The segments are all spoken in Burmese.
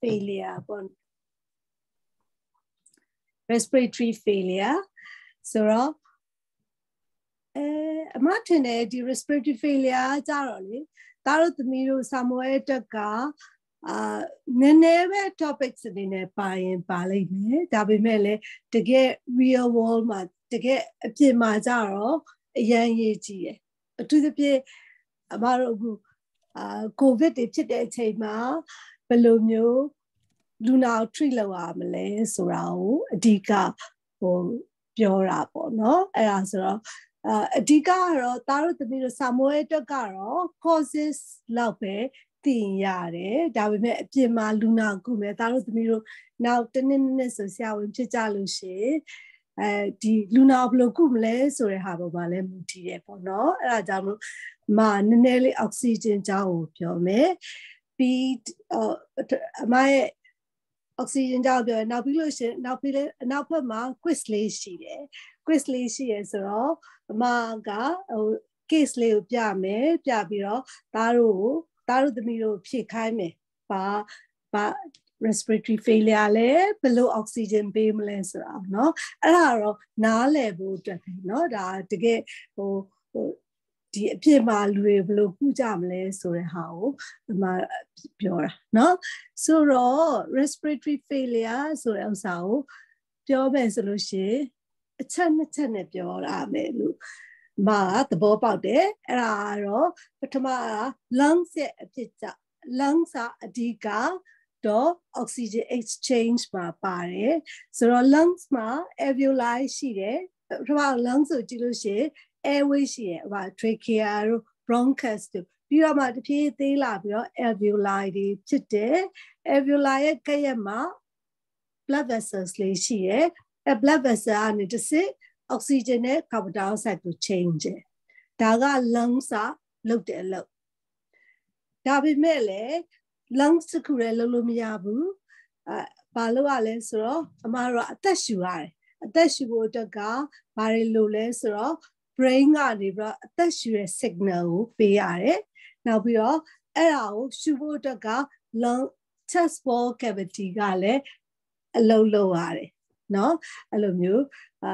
failure ပေါ့ respiratory failure ဆိုတော့အဲအမထင်တယ်ဒီ respiratory failure ကြတော့လေဒါတို့သမီးတို့ဆာမွဲတက်ကအာနည်းနည်းပဲ topics အနေနဲ့ပါရင်ပါလိမ့်မယ်ဒါပေမဲ့လည်းတကယ် real world မှာတကယ်အပြင်မှာကြတော့အရန်ရေးကြည့်ရအထူးသဖြင့်အမတို့အခုအာ covid တွေဖြစ်တဲ့အချိန်မှာ ဘယ်လိုမျိုးလူနာကို treat လုပ်ရမလဲဆိုတာကိုအဓိကဟိုပြောတာပေါ့နော်အဲ့ဒါဆိုတော့အဓိကကတော့သားတို့သမီးတို့ဆာမွေးအတွက်ကတော့ causes လောက်ပဲသိရတယ်ဒါပေမဲ့အပြင်မှာလူနာကုမယ်သားတို့သမီးတို့နောက်တနည်းနည်းဆိုဆရာဝန်ဖြစ်ကြလို့ရှိရင်အဲဒီလူနာဘယ်လိုကုမလဲဆိုတဲ့ဟာပေါ်မှာလည်းမူတည်တယ်ပေါ့နော်အဲ့ဒါကြောင့်မလို့မနည်းနည်းလေးအောက်ဆီဂျင်ကြောင်းကိုပြောမယ် ပြီးအမရဲ့အောက်ဆီဂျင်ကြောင့်ပြောနောက်ပြီးလို့ရှင်နောက်ပြီးလဲနောက်ဘက်မှာ quiz လေးရှိတယ် quiz လေးရှိရဆိုတော့အမကဟို case လေးကိုပြမယ်ပြပြီးတော့သားတို့ကိုသားတို့သမီးတို့ဖြည့်ခိုင်းမယ်ဘာဘာ respiratory failure လဲဘယ်လို oxygen ပေးမလဲဆိုတာเนาะအဲ့ဒါတော့နားလည်ဖို့အတွက်ပဲเนาะဒါတကယ်ဟိုဟို ဒီအဖြစ်မှာလူတွေဘယ်လိုကုကြမလဲဆိုတဲ့ဟာကိုဒီမှာပြောတာเนาะဆိုတော့ respiratory failure ဆိုတဲ့ဥစ္စာကိုပြောမယ်ဆိုလို့ရှိရင်အချက်နှစ်ချက်နဲ့ပြောရမယ်လို့မာသဘောပေါက်တယ်အဲ့ဒါကတော့ပထမက lungs ရဲ့အဖြစ်ကြောင့် lungs အဓိကတော့ oxygen exchange မှာပါတယ်ဆိုတော့ lungs မှာ alveoli ရှိတယ်ပထမ lungs ကိုကြည့်လို့ရှိရင် airway ရှိရဟို trachea တို့ bronchus တို့ပြီးတော့မှတဖြည်းသေးလာပြီးတော့ alveoli တွေဖြစ်တယ် alveoli ရဲ့ကဲ့ရဲ့မှာ blood vessels လေးရှိရအဲ blood vessel ကနေတစ်စစ်အောက်ဆီဂျင်နဲ့ကာဗွန်ဒိုင်အောက်ဆိုက်ကို change တယ်ဒါက lungs ကလုပ်တယ်လို့ဒါပေမဲ့လည်း lungs တစ်ခုလည်းလုပ်လို့မရဘူးအဲဘာလို့ ਆ လဲဆိုတော့အမားတို့အသက်ရှူရတယ်အသက်ရှူဖို့အတွက်ကဘာတွေလို့လဲဆိုတော့ brain ကနေပြီးတော့အသက်ရှူတဲ့ signal ကိုပေးရတယ်။နောက်ပြီးတော့အဲ့ဒါကိုရှူဖို့အတွက်က lung chest wall cavity ကလည်းအလုံးလုံးရတယ်။နော်အဲ့လိုမျိုးအာ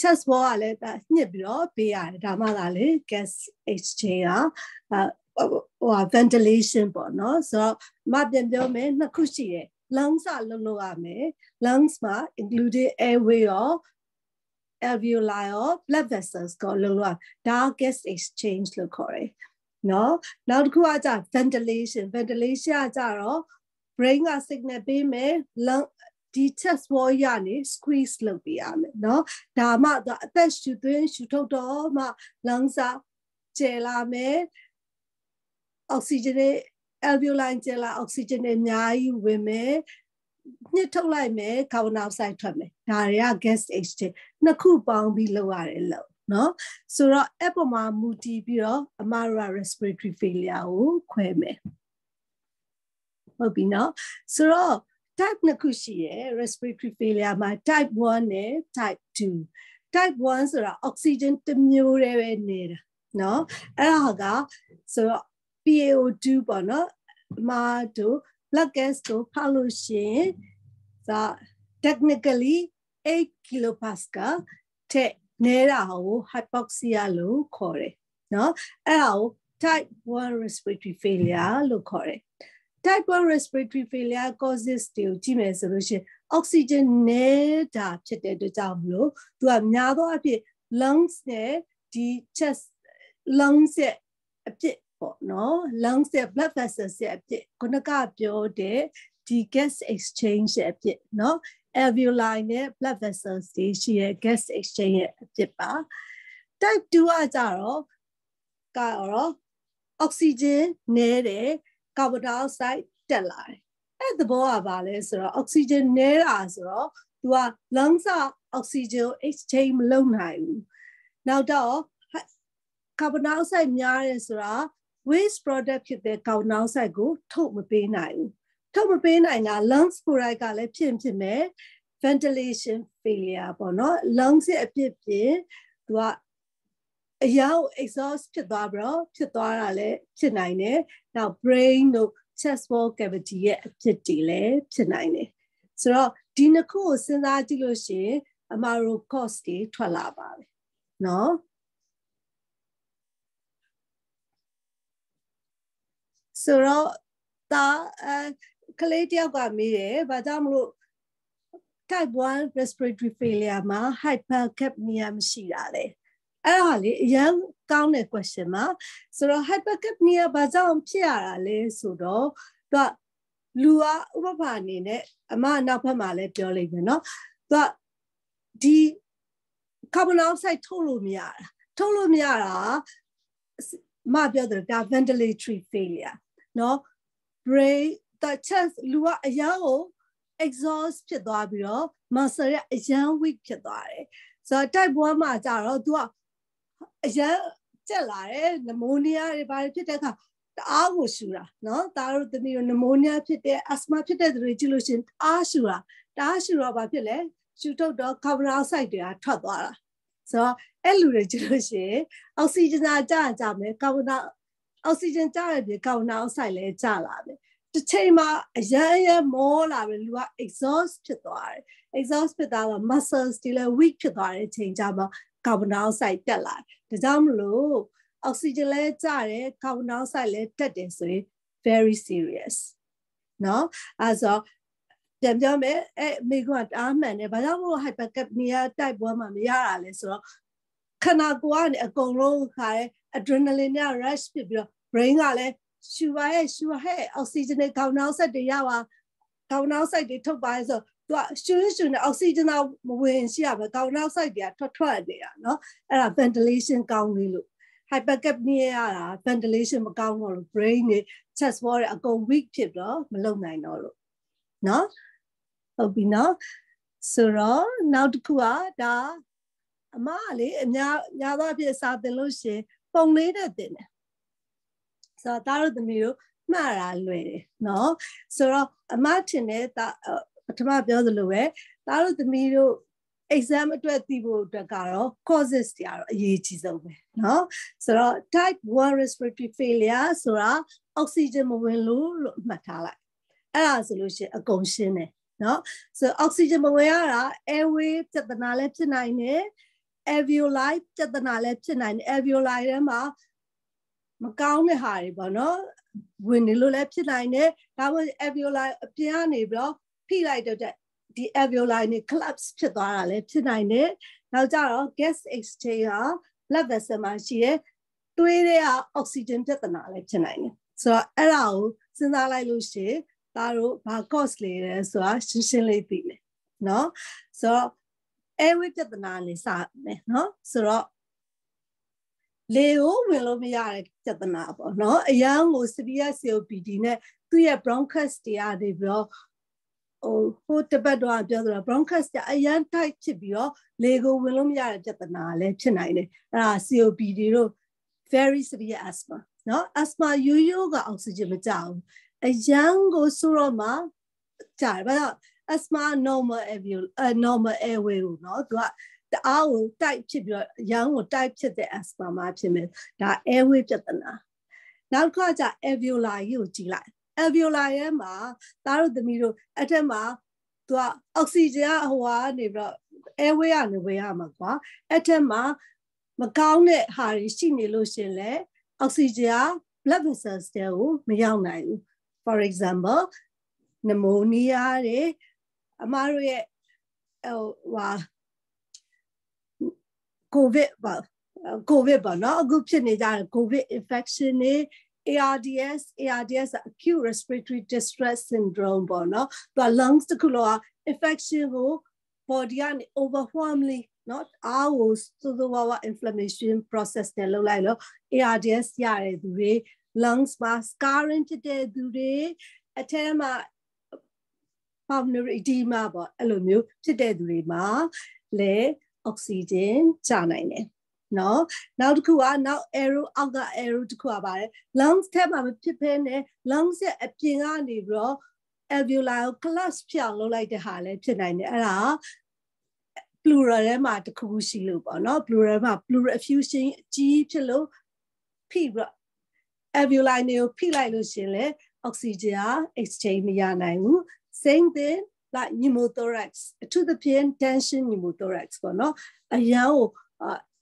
chest wall ကလည်းဒါညှစ်ပြီးတော့ပေးရတယ်။ဒါမှသာလေ gas exchange ကဟို ventilation ပေါ့နော်။ဆိုတော့မပြန်ပြောမယ်နှစ်ခုရှိတယ်။ lungs လုံးလုံးရမယ် lungs မှာ included airway ရော alveoli ရော blood vessels ကိုလုံးလို့ဒါ gas exchange လို့ခေါ်တယ်နော်နောက်တစ်ခုကကြ ventilation ventilation ကကြတော့ brain က signal ပေးမယ် lung ဒီ chest wall ရနေ squeeze လုပ်ပေးရမယ်เนาะဒါမှအသက်ရှူသွင်းရှူထုတ်တော့မှ lungs ကျယ်လာမယ်အောက်ဆီဂျင်နဲ့ alveoli ကျယ်လာအောက်ဆီဂျင်နဲ့အများကြီးဝင်မယ် ညှစ်ထုတ်လိုက်မယ်ကာဗွန်ဒိုင်အောက်ဆိုက်ထွက်မယ်ဒါတွေက gas exchange နှစ်ခုပေါင်းပြီးလုပ်ရတယ်လို့နော်ဆိုတော့အဲ့ပေါ်မှာမူတည်ပြီးတော့အမရ respiratory failure ကိုခွဲမယ်ဟုတ်ပြီနော်ဆိုတော့ type နှစ်ခုရှိရယ် respiratory failure မှာ type 1နဲ့ type 2 type 1ဆိုတာ oxygen တစ်မျိုးတည်းပဲနေတာနော်အဲ့ဒါကဆိုတော့ PaO2 ပေါ့နော်အမတို့ blood gas ကိုဖောက်လို့ရှိရင်ဒါ technically 8 kilopascal တဲ့နေတာကို hypoxia လို့ခေါ်တယ်နော်အဲ့ဒါကို type 1 respiratory failure လို့ခေါ်တယ် type 1 respiratory failure causes တွေကိုကြည့်မယ်ဆိုလို့ရှိရင် oxygen နေတာဖြစ်တဲ့အတွက်ကြောင့်မလို့သူကများသောအားဖြင့် lungs နဲ့ဒီ chest lungs ရဲ့အဖြစ် ပေါ့နော် lungs ရဲ့ blood vessels ရဲ့အဖြစ်ခုနကပြောတဲ့ဒီ gas exchange ရဲ့အဖြစ်နော် alveoli နဲ့ blood vessels တွေရှိရဲ့ gas exchange ရဲ့အဖြစ်ပါ type 2ကကြတော့ကတော့ oxygen နည်းတယ်ကာဗွန်ဒိုင်အောက်ဆိုက်တက်လာတယ်အဲ့သဘောကဘာလဲဆိုတော့ oxygen နည်းတာဆိုတော့ तू က lungs က oxygen ကို exchange မလုပ်နိုင်ဘူးနောက်တော့ကာဗွန်ဒိုင်အောက်ဆိုက်များတယ်ဆိုတာ waste product ဖြစ်တဲ့ကာဗွန်ဒိုင်အောက်ဆိုက်ကိုထုတ်မပေးနိုင်ဘူးထုတ်မပေးနိုင်တာ lungs ကိုယ်တိုင်ကလည်းဖြစ်ဖြစ်မဲ့ ventilation failure ပေါ့နော် lungs ရဲ့အဖြစ်ဖြစ် तू ကအရာ exhaust ဖြစ်သွားပြီးတော့ဖြစ်သွားတာလည်းဖြစ်နိုင်တယ်။နောက် brain တို့ chest wall cavity ရဲ့အဖြစ်တွေလည်းဖြစ်နိုင်တယ်ဆိုတော့ဒီနှစ်ခုကိုစဉ်းစားကြည့်လို့ရှိရင်အမာတို့ cost တွေထွက်လာပါပဲเဆိုတော့ဒါအဲကလေးတယောက်ကမေးတယ်ဘာကြောင့်မလို့ type 1 respiratory failure မှာ hypercapnia မရှိတာလဲအဲ့ဒါလေအရင်ကောင်းတဲ့ question မှာဆိုတော့ hypercapnia ဘာကြောင့်ဖြစ်ရတာလဲဆိုတော့သူကလူကဥပမာအနေနဲ့အမနောက်ဘက်မှာလည်းပြောလိုက်မယ်เนาะသူကဒီကာဗွန်ဒိုက်ဆိုက်ထုတ်လို့မရတာထုတ်လို့မရတာမပြောတယ်ဒါ ventilatory failure နော် brain the chest လူကအရန်ကို exhaust ဖြစ်သွားပြီးတော့ muscle ရဲ့အရန် weak ဖြစ်သွားတယ်ဆိုတော့တိုက်ပွဲမှာကြတော့ तू ကအရန်ကျက်လာတယ်နမိုနီးယားတွေဘာတွေဖြစ်တဲ့အခါတအားကိုရှူတာနော်တအားတို့သမီးတို့နမိုနီးယားဖြစ်တဲ့ asthma ဖြစ်တဲ့သူတွေကြည့်လို့ရှင်အားရှူတာတအားရှူတော့ဘာဖြစ်လဲရှူထုတ်တော့ carbon dioxide တွေကထွက်သွားတာဆိုတော့အဲ့လူတွေကြည့်လို့ရှင်အောက်ဆီဂျင်သာကျကျမယ်ကာဗွန်ဒို အောက်ဆီဂျင်ကျရပြီးကာဗွန်ဒိုက်ဆိုက်လည်းကျလာမယ်တစ်ချိန်မှာအရန်ရမောလာပြီလူက exhaust ဖြစ်သွားတယ် exhaust ဖြစ်သွားတော့ muscles တွေလည်း weak ဖြစ်သွားတဲ့အချိန်ကျမှကာဗွန်ဒိုက်ဆိုက်တက်လာတယ်ဒါကြောင့်မလို့အောက်ဆီဂျင်လည်းကျတယ်ကာဗွန်ဒိုက်ဆိုက်လည်းတက်တယ်ဆိုရင် very serious เนาะအဲဆိုပြန်ပြောမယ်အဲ့မိကွာတားမှန်တယ်ဘာကြောင့်မို့ hypercapnia type 1မှာမရတာလဲဆိုတော့ ခန္ဓာကိုယ်ကနေအကုန်လုံးခါရဲ adrenaline နဲ့ rush ဖြစ်ပြီးတော့ brain ကလည်းရှူပါရဲ့ရှူဟဲ့အောက်ဆီဂျင်နဲ့ခေါင်းနောက်ဆက်တွေရပါခေါင်းနောက်ဆက်တွေထုတ်ပါဆိုသူကရှူရှူနဲ့အောက်ဆီဂျင်တော့မဝင်ရှိရပဲခေါင်းနောက်ဆက်တွေကထွက်ထွက်နေတာเนาะအဲ့ဒါ ventilation ကောင်းလေးလို့ hypercapnia ရတာ ventilation မကောင်းတော့လို့ brain နဲ့ chest wall တွေအကုန် weak ဖြစ်တော့မလုံနိုင်တော့လို့เนาะဟုတ်ပြီနော်ဆိုတော့နောက်တစ်ခုကဒါ အမကလေအများများသောအဖြစ်စာသင်လို့ရှင်ပုံလေးနဲ့သင်တယ်ဆိုတော့သားတို့သမီးတို့မှားတာလွယ်တယ်နော်ဆိုတော့အမထင်တယ်ဒါပထမပြောသလိုပဲသားတို့သမီးတို့ exam အတွက်သိဖို့အတွက်ကတော့ causes တွေကတော့အရေးကြီးဆုံးပဲเนาะဆိုတော့ type 1 respiratory failure ဆိုတာ oxygen မဝင်လို့လို့မှတ်ထားလိုက်အဲ့ဒါဆိုလို့ရှိရင်အကုန်ရှင်းတယ်နော်ဆိုအောက်ဆီဂျင်မဝင်ရတာ airway ပြဿနာလည်းဖြစ်နိုင်တယ် alveoli ပြဿနာလည်းဖြစ်နိုင်တယ် alveoli ထဲမှာမကောင်းတဲ့ဟာတွေပေါ့နော်ဝင်နေလို့လည်းဖြစ်နိုင်တယ်ဒါမှမဟုတ် alveoli အပြင်ကနေပြီးတော့ဖိလိုက်တော့ဒီ alveoli နဲ့ collapse ဖြစ်သွားတာလည်းဖြစ်နိုင်တယ်နောက်ကြတော့ gas exchange ဟာ blood vessel မှာရှိတဲ့သွေးတွေကအောက်ဆီဂျင်ပြဿနာလည်းဖြစ်နိုင်တယ်ဆိုတော့အဲ့ဒါကိုစဉ်းစားလိုက်လို့ရှိရင်သားတို့ဘာ cost လေလဲဆိုတာရှင်းရှင်းလေးသိမယ်နော်ဆိုတော့ airway ပြဿနာလေးစမယ်နော်ဆိုတော့လေကိုဝင်လို့မရတဲ့ပြဿနာပေါ့နော်အရန်ကို severe COPD နဲ့သူ့ရဲ့ bronchus တွေကနေပြီးတော့ဟိုဟိုတပတ်တော့ပြောဆိုတော့ bronchus ကအရန် tight ဖြစ်ပြီးတော့လေကိုဝင်လို့မရတဲ့ပြဿနာလည်းဖြစ်နိုင်တယ်အဲ့ဒါ COPD တို့ very severe asthma နော် asthma ရိုးရိုးကအောက်ဆီဂျင်မကျဘူးအရန်ကိုဆိုတော့မှကြားဘာလို့ asthma normal airway normal airway ကိုနော်သူကတအားကို type ဖြစ်ပြီးတော့ရန်ကို type ဖြစ်တဲ့ asthma မှာဖြစ်မယ်ဒါ airway ပြဿနာနောက်တစ်ခါကျ alveoli ကိုကြည့်လိုက် alveoli ထဲမှာသားတို့သမီးတို့အထက်မှာသူကအောက်ဆီဂျင်ကဟိုကနေပြီးတော့ airway ကနေဝေးရမှာကွာအထက်မှာမကောင်းတဲ့ဟာတွေရှိနေလို့ရှင်လေအောက်ဆီဂျင်က blood vessels တွေကိုမရောက်နိုင်ဘူး for example pneumonia တွေ အမားတို့ရဲ့ဟိုဟာ covid ပါ covid ပါเนาะအခုဖြစ်နေကြတဲ့ covid infection တွေ ARDS ARDS acute respiratory distress syndrome ပေါ့เนาะသူက lungs တခုလော infection ကို body ကနေ overwhelmingly เนาะအားကိုစိုးစိုးဝါးဝါ inflammation process နဲ့လုပ်လိုက်လို့ ARDS ရတဲ့သူတွေ lungs မှာ scarring ဖြစ်တဲ့သူတွေအထဲမှာ pulmonary edema ပေါ့အဲ့လိုမျိုးဖြစ်တဲ့သူတွေမှာလေအောက်ဆီဂျင်ကျနိုင်တယ်နော်နောက်တစ်ခုကနောက် arrow အောက်က arrow တစ်ခုကပါတယ် lungs ထဲမှာမဖြစ်ဖဲနဲ့ lungs ရဲ့အပြင်ကနေပြီးတော့ alveoli ကို collapse ဖြစ်အောင်လုပ်လိုက်တဲ့ဟာလည်းဖြစ်နိုင်တယ်အဲ့ဒါ pleural ထဲမှာတစ်ခုခုရှိလို့ပေါ့နော် pleural မှာ pleural effusion ကြီးဖြစ်လို့ဖိပြီးတော့ alveoli တွေကိုဖိလိုက်လို့ရှင်လေ oxygen က exchange မရနိုင်ဘူး same thing like pneumothorax အထူးသဖြင့် tension pneumothorax ပေါ့နော်အရန်ကို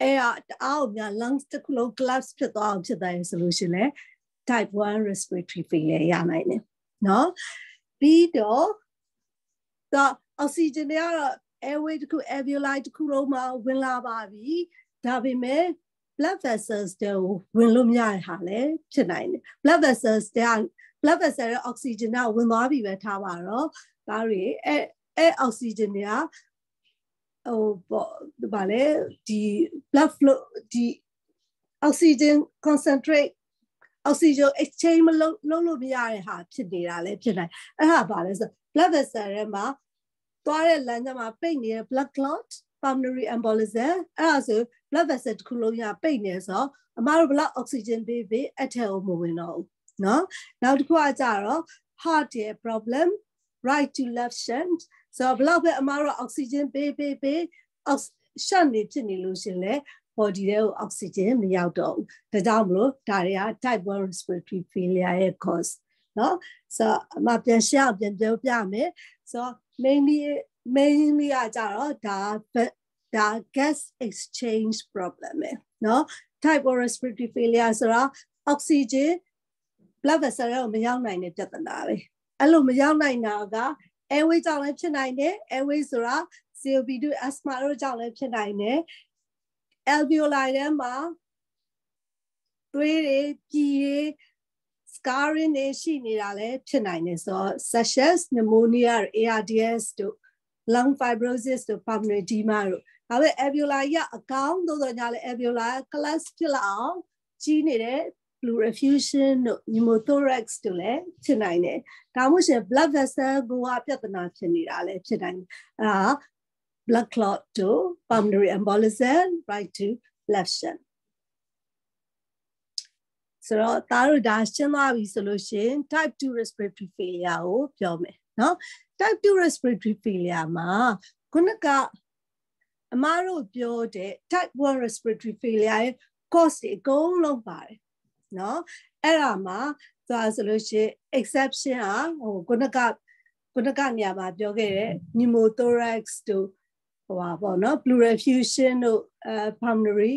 အဲအားအားကိုများ lungs တစ်ခုလုံး collapse ဖြစ်သွားအောင်ဖြစ်တယ်ဆိုလို့ရှိရင်လည်း type 1 respiratory failure ရနိုင်တယ်နော်ပြီးတော့တော့ oxygen တွေကတော့ airway တခု alveoli တခုလုံးမှာဝင်လာပါပြီဒါပေမဲ့ blood vessels တွေဝင်လို့မရတဲ့ဟာလည်းဖြစ်နိုင်တယ် blood vessels တွေ blood vessel ရဲ့ oxygen ကဝင်သွားပြီပဲထားပါတော့ဒါတွေအဲအဲ oxygen တွေကဟိုပေါ့ဗာလေဒီ blood flow ဒီ oxygen concentrate oxygen exchange မလုပ်လုပ်လို့မရတဲ့ဟာဖြစ်နေတာလည်းဖြစ်နိုင်အဲ့ဟာဗာလဲဆို blood vessel ထဲမှာသွားတဲ့လမ်းကြောင်းမှာပိတ်နေတဲ့ blood clot pulmonary embolism အဲ့ဒါဆို blood vessel တစ်ခုလုံးရပိတ်နေဆိုတော့အမတို့ဘလောက် oxygen ပေးပေးအထက်ကိုမဝင်တော့ဘူး เนาะနောက်တစ်ခုကကြတော့ heart ရဲ့ problem right to left shunt ဆိုတော့ဘလောက်ပဲအမတို့ oxygen ပေးပေးပေး shunt နေဖြစ်နေလို့ရှင်လေ body ထဲကို oxygen မရောက်တော့ဘူးဒါကြောင့်မလို့ဒါတွေက type 1 respiratory failure ရဲ့ cause เนาะဆိုတော့အမပြန်ရှင်းအောင်ပြန်ပြောပြမယ်ဆိုတော့ mainly mainly ကကြတော့ဒါဒါ gas exchange problem ပဲเนาะ type 1 respiratory failure ဆိုတော့ oxygen blood vessel ကိုမရောက်နိုင်တဲ့ပြဿနာပဲအဲ့လိုမရောက်နိုင်တာက airway ကြောင့်လည်းဖြစ်နိုင်တယ် airway ဆိုတာ COPD asthma တို့ကြောင့်လည်းဖြစ်နိုင်တယ် alveoli ထဲမှာသွေးတွေပြည်တွေ scarring တွေရှိနေတာလည်းဖြစ်နိုင်တယ်ဆိုတော့ such as pneumonia ARDS တို့ lung fibrosis တို့ pulmonary edema တို့ဒါပေမဲ့ alveoli ကအကောင်းသို့တော်ညာလဲ alveoli class ဖြစ်လာအောင်ကြီးနေတဲ့ pleural effusion တို့ pneumothorax တို့လည်းဖြစ်နိုင်တယ်ဒါမှမဟုတ် blood vessel ကိုကပြဿနာဖြစ်နေတာလည်းဖြစ်နိုင်တယ်အဲဒါ blood clot တို့ pulmonary embolism right to left shunt ဆိုတော့ဒါတို့ဒါရှင်းသွားပြီဆိုလို့ရှိရင် type 2 respiratory failure ကိုပြောမယ်เนาะ type 2 respiratory failure မှာခုနကအမားတို့ပြောတဲ့ type 1 respiratory failure ရဲ့ cause တွေအကုန်လုံးပါတယ် เนาะအဲ့ဒါမှာသွားဆိုလို့ရှိရင် exception อ่ะဟိုခုနကခုနကနေရာမှာပြောခဲ့တဲ့ pneumothorax တို့ဟိုပါပေါ့နော် pleural effusion တို့အဲ pulmonary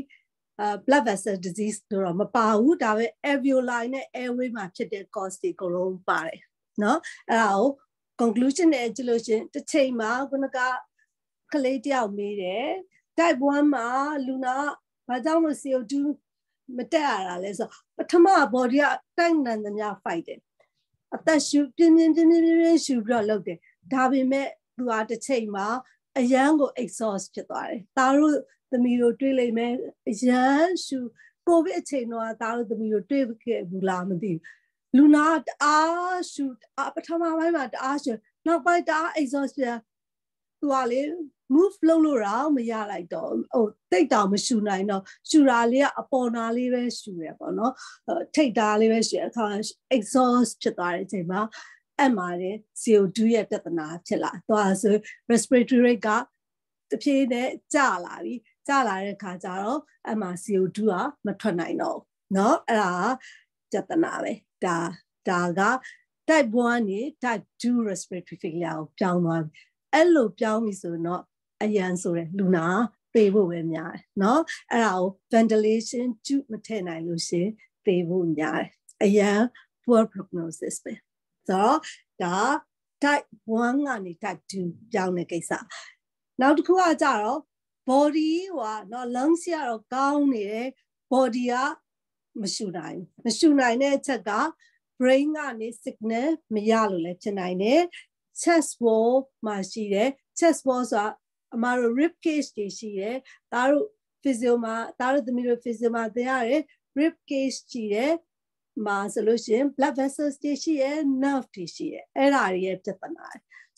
uh, blood vessel disease တို့တော့မပါဘူးဒါပဲ alveoli နဲ့ airway မှာဖြစ်တဲ့ cause တွေအကုန်လုံးပါတယ်เนาะအဲ့ဒါကို conclusion နဲ့ကြည့်လို့ရှင်တစ်ချိန်မှာခုနကကလေးတယောက်မေးတယ် type 1မှာလူနာဘာကြောင့်လို့ CO2 မတက်ရတာလဲဆိုပထမ body ကတိုက်နန်သမျှ fight တယ်အသက်ရှူပြင်းပြင်းပြင်းပြင်းပြင်းရှူပြီးတော့လုပ်တယ်ဒါပေမဲ့သူကတစ်ချိန်မှာအရန်ကို exhaust ဖြစ်သွားတယ်။ဒါတို့သမီးတို့တွေးလိုက်မယ်အရန်ရှူကိုဗစ်အချိန်တော့ဒါတို့သမီးတို့တွေးခဲ့ဘူးလားမသိဘူး။လူနာတအားရှူပထမပိုင်းမှာတအားရှူနောက်ပိုင်းတအား exhaust ပြသူကလေ move လုပ်လို့တော့မရလိုက်တော့ဟိုတိတ်တောင်မရှူနိုင်တော့ရှူတာလေးကအပေါ်နာလေးပဲရှူရပေါ့နော်ထိတ်တာလေးပဲရှူအခါ exhaust ဖြစ်သွားတဲ့အချိန်မှာအဲ့မှာတဲ့ CO2 ရဲ့ပြဿနာဖြစ်လာသွားဆို respiratory rate ကတဖြည်းနဲ့ကျလာပြီကျလာတဲ့ခါကျတော့အဲ့မှာ CO2 ကမထွက်နိုင်တော့เนาะအဲ့ဒါပြဿနာပဲဒါဒါက type 1နေ type 2 respiratory failure ကိုပြောင်းသွားပြီအဲ့လိုပြောင်းပြီဆိုတော့ အရန်ဆိုရယ်လူနာသေဖို့ပဲများတယ်เนาะအဲ့ဒါကို ventilation tube မထည့်နိုင်လို့ရှင်သေဖို့များတယ်အရန် poor prognosis ပဲဆိုတော့ဒါ type 1ကနေ type 2ပြောင်းတဲ့ကိစ္စနောက်တစ်ခုကကြတော့ body ဟိုနော် lungs ကတော့ကောင်းနေတယ် body ကမရှူနိုင်မရှူနိုင်တဲ့အချက်က brain ကနေ signal မရလို့လည်းဖြစ်နိုင်တယ် chest wall မှာရှိတယ် chest wall ဆိုတာ အမတို့ rib cage တွေရှိတယ်ဒါတို့ physio မှာဒါတို့သမီးတို့ physio မှာသင်ရတယ် rib cage ရှိတယ်မှာဆိုလို့ရှိရင် blood vessels တွေရှိရယ် nerve တွေရှိရယ်အဲ့ဒါတွေရဲ့ပြဿနာ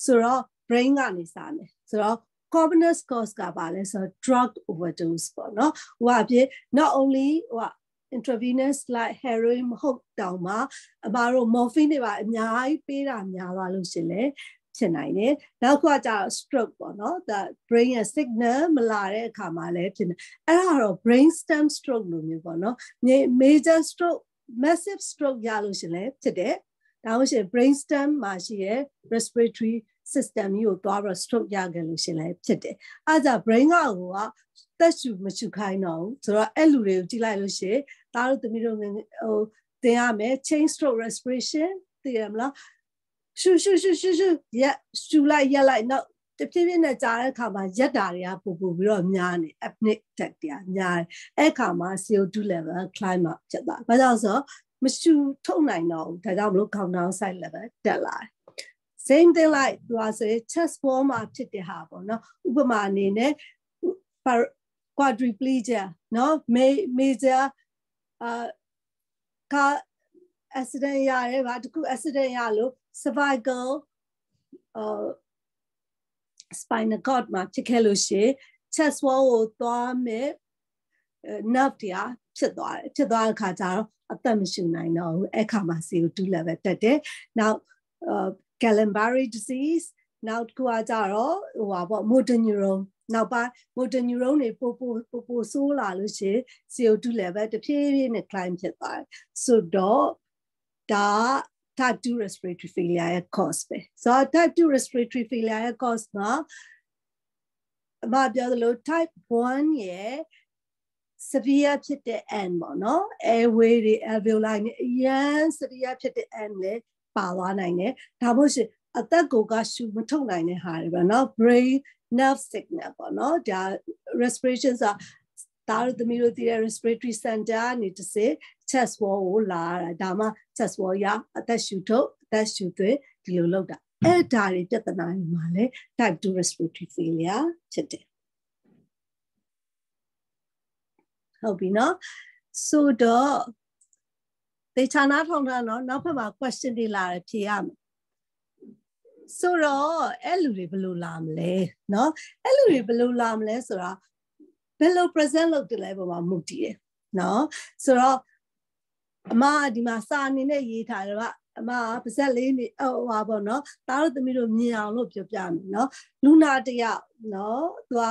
ဆိုတော့ brain ကနေစမယ်ဆိုတော့ commonest cause ကပါလဲဆိုတော့ drug overdose ပေါ့နော်ဟိုအဖြစ် not only ဟို intravenous like heroin မဟုတ်တောင်မှအမတို့ morphine တွေပါအများကြီးပေးတာများပါလို့ရှင်လေ ဖြစ်နိုင်တယ်နောက်တစ်ခုကကျတော့ stroke ပေါ့နော် the brain ရဲ့ signal မလာတဲ့အခါမှာလည်းဖြစ်နေအဲ့ဒါတော့ brain stem stroke လို့မျိုးပေါ့နော် major stroke massive stroke ရလို့ရှင်လဲဖြစ်တယ်ဒါမှမဟုတ် brainstem မှာရှိရဲ့ respiratory system ကြီးကိုသွားပြီး stroke ရခဲ့လို့ရှင်လည်းဖြစ်တယ်အဲဒါ brain ကဟိုကတက်ရှူမရှူခိုင်းတော့ဘူးဆိုတော့အဲ့လူတွေကိုကြည့်လိုက်လို့ရှိရင်ဒါတို့သမီးတို့ဟိုသင်ရမယ် chain stroke respiration သိရမလား ရှူရှူရှူရှူရှူရက်ရှူလိုက်ရက်လိုက်နောက်တဖြည်းဖြည်းနဲ့ကြားတဲ့အခါမှာရက်တာတွေကပူပူပြီးတော့များနေ apneic attack တွေကများတယ်အဲ့အခါမှာ CO2 level climb up ဖြစ်သွားဘာကြောင့်ဆိုမရှူထုတ်နိုင်တော့ဘူးဒါကြောင့်မလို့ countdown side level တက်လာတယ် same thing like သူကဆိုရင် chest wall မှာဖြစ်တဲ့ဟာပေါ့နော်ဥပမာအနေနဲ့ quadriplegia နော် major အာကာ accident ရတယ်ဗာတခု accident ရလို့ cervical အာ spinal cord မှာဖြစ်ခဲ့လို့ရှိရင် chest wall ကိုသွားမယ် nerve တရားဖြစ်သွားတယ်ဖြစ်သွားတဲ့အခါကျတော့အသက်မရှူနိုင်တော့ဘူးအဲ့ခါမှာ CO2 level တက်တယ်နောက် Guillain-Barré disease နောက်တစ်ခုကကြတော့ဟိုပါပေါ့ motor neuron နောက်ပိုင်း motor neuron တွေပိုပိုပိုပိုဆိုးလာလို့ရှိရင် CO2 level တဖြည်းဖြည်းနဲ့ climb ဖြစ်သွားတယ်ဆိုတော့ဒါ type 2 respiratory failure ရဲ့ cause ပဲဆိုတော့ type 2 respiratory failure ရဲ့ cause မှာအမပြောသလို type 1ရဲ့ severe ဖြစ်တဲ့ end ပေါ့နော် airway တွေ alveoli တွေအရန် severe ဖြစ်တဲ့ end လေပါသွားနိုင်တယ်ဒါမှမဟုတ်ရှင်အသက်ကိုကရှူမထုတ်နိုင်တဲ့ဟာတွေပေါ့နော် brain nerve signal ပေါ့နော်ဒါ respiration ဆိုတာသားတို့သမီးတို့သိတဲ့ respiratory center နေတစ်စစ် chest wall ကိုလာရတာဒါမှ chest wall ရအသက်ရှူထုတ်အသက်ရှူသွင်းဒီလိုလုပ်တာအဲ့ဒါတွေပြဿနာတွေမှာလဲ type 2 respiratory failure ဖြစ်တယ်ဟုတ်ပြီနော်ဆိုတော့တေချာနာထောင်တာနော်နောက်ဖက်မှာ question တွေလာတယ်ဖြေရမယ်ဆိုတော့အဲ့လူတွေဘယ်လိုလာမလဲเนาะအဲ့လူတွေဘယ်လိုလာမလဲဆိုတော့ဘယ်လို present လုပ်တယ်လဲပုံမှာမူတည်တယ်เนาะဆိုတော့ အမဒီမှာစာအနေနဲ့ရေးထားတယ်ကအမပါဇက်လေးနေဟိုဟာပေါ့နော်တားတို့သမီးတို့မြင်အောင်လို့ပြောပြမယ်နော်လူနာတယောက်နော်သူက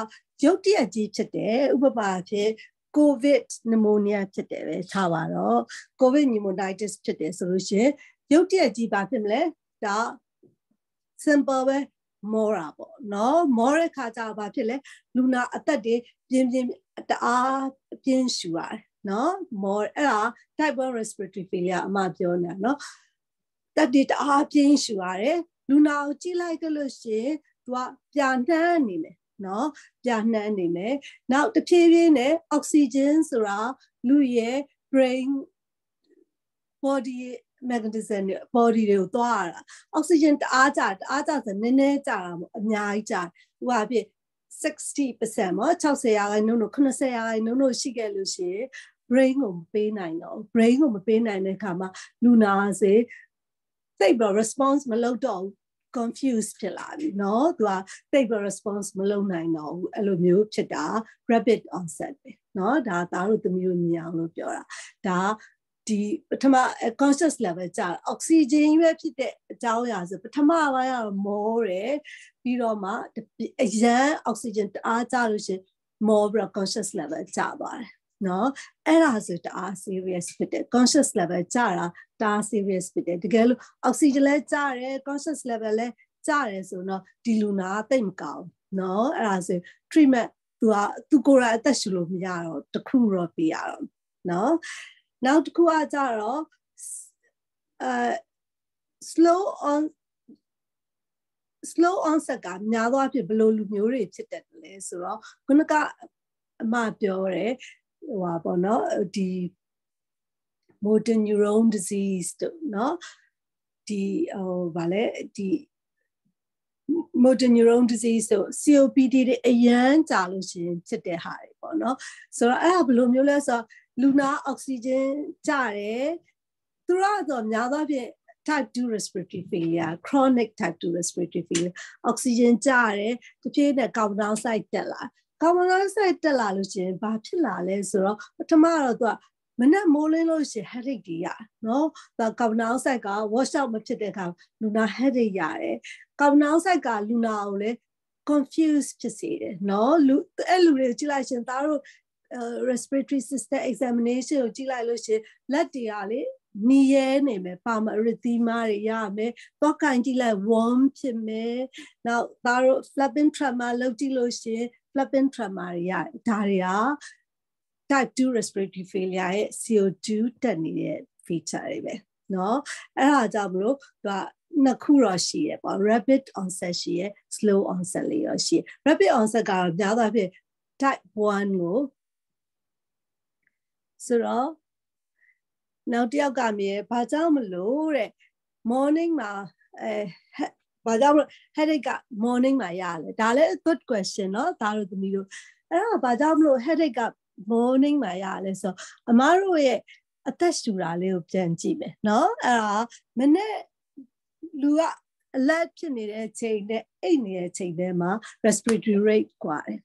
ရုတ်တရက်ကြီးဖြစ်တယ်ဥပမာဖြစ် covid pneumonia ဖြစ်တယ်ပဲထားပါတော့ covid pneumonitis ဖြစ်တယ်ဆိုလို့ရှိရင်ရုတ်တရက်ကြီးပါဖြစ်မလဲဒါ simple ပဲမောတာပေါ့နော်မောတဲ့ခါကျတော့ဘာဖြစ်လဲလူနာအသက်တွေပြင်းပြင်းတအားပြင်းရှူရတယ် နော်မောအဲ့ဒါ type 1 respiratory failure အမှပြောနေတာနော်တက်တွေတအားပြင်းရှူရတယ်လူနာကိုကြည့်လိုက်ကြလို့ရှိရင်သူကပြာနှမ်းနေမယ်နော်ပြာနှမ်းနေမယ်နောက်တဖြည်းဖြည်းနဲ့အောက်ဆီဂျင်ဆိုတာလူရဲ့ brain body mechanism တွေ body တွေကိုသွားရတာအောက်ဆီဂျင်တအားကြတအားကြဆိုနည်းနည်းကြတာပေါ့အများကြီးကြဟိုဟာဖြစ် 60%ပေါ့60ရာခိုင်နှုန်းတို့80ရာခိုင်နှုန်းတို့ရှိခဲ့လို့ရှိရင် brain ကိုမပေးနိုင်တော့ brain ကိုမပေးနိုင်တဲ့အခါမှာလူနာစေသိပ်တော့ response မလုပ်တော့ confused ဖြစ်လာပြီเนาะသူကသိပ်တော့ response မလုပ်နိုင်တော့ဘူးအဲ့လိုမျိုးဖြစ်တာ rapid onset ပဲเนาะဒါသားတို့သမီးတို့မြင်အောင်လို့ပြောတာဒါ ဒီပထမ conscious level ကြာ oxygen ရွေးဖြစ်တဲ့အကြောင်းအရာဆိုပထမပိုင်းကတော့မောတယ်ပြီးတော့မှအရန် oxygen တအားကြာလို့ရှင်မောပြီးတော့ conscious level ကြာသွားတယ်နော်အဲ့ဒါဆိုတအား serious ဖြစ်တယ် conscious level ကြာတာတအား serious ဖြစ်တယ်တကယ်လို့ oxygen လည်းကြာတယ် conscious level လည်းကြာတယ်ဆိုတော့ဒီလူနာတိတ်မကောင်းနော်အဲ့ဒါဆို treatment သူကသူကိုယ်တိုင်အသက်ရှူလို့မရတော့တခုတော့ပြရတော့နော် နောက်တစ်ခုအကြတော့အဲ slow on slow onset ကများသောအားဖြင့်ဘယ်လိုလူမျိုးတွေဖြစ်တတ်တယ်လဲဆိုတော့ခုနကအမပြောတယ်ဟိုပါပေါ့နော်ဒီ motor neuron disease တို့နော်ဒီဟိုဗာလဲဒီ motor neuron disease တို့ COPD တွေအရန်ကြာလို့ရှင်ဖြစ်တဲ့ဟာတွေပေါ့နော်ဆိုတော့အဲ့ဒါဘယ်လိုမျိုးလဲဆိုတော့ လူနာအောက်ဆီဂျင်ကျတယ်သူကတော့များသောဖြင့် type 2 respiratory failure chronic type 2 respiratory failure အောက်ဆီဂျင်ကျတယ်တဖြည်းနဲ့ carbon dioxide တက်လာ carbon dioxide တက်လာလို့ရှိရင်ဘာဖြစ်လာလဲဆိုတော့ပထမတော့သူကမနဲ့မိုးလင်းလို့ရှိရင် headache တွေရနော်ဒါ carbon dioxide က wash out မဖြစ်တဲ့အခါလူနာ headache ရတယ် carbon dioxide ကလူနာကိုလည်း confuse ဖြစ်စေတယ်နော်လူအဲ့လူတွေကြည့်လိုက်ရှင်သားတို့ respiratory system examination ကိုကြည့်လိုက်လို့ရှိရင်လက်တွေကလေ နီရဲနေမယ်ပါမရသီမာတွေရမယ်တော့ကန်ကြည့်လိုက် warm ဖြစ်မယ်နောက်သားတို့ flapping tremor လုပ်ကြည့်လို့ရှင် flapping tremor တွေရတယ်ဒါတွေက type 2 respiratory failure ရဲ့ CO2 တက်နေတဲ့ feature တွေပဲเนาะအဲ့ဒါကြောင့်မလို့သူကနှစ်ခုတော့ရှိရပေါ့ rapid onset ရှိရ slow onset လေးတော့ရှိ rapid onset ကတော့များသောအားဖြင့် type 1ကို ဆိုတော့နောက်တစ်ယောက်ကမြင်ဘာကြောင့်မလို့တဲ့ morning မှာအဲဘာကြောင့်မလို့ headache က morning မှာရလဲဒါလည်း good question เนาะဒါတို့သမီးတို့အဲ့ဒါဘာကြောင့်မလို့ headache က morning မှာရလဲဆိုအမားတို့ရဲ့အသက်ရှူတာလေးကိုပြန်ကြည့်မယ်เนาะအဲ့ဒါမနေ့လူက alert ဖြစ်နေတဲ့ချိန်နဲ့အိတ်နေတဲ့ချိန်ထဲမှာ respiratory rate กว่าတယ်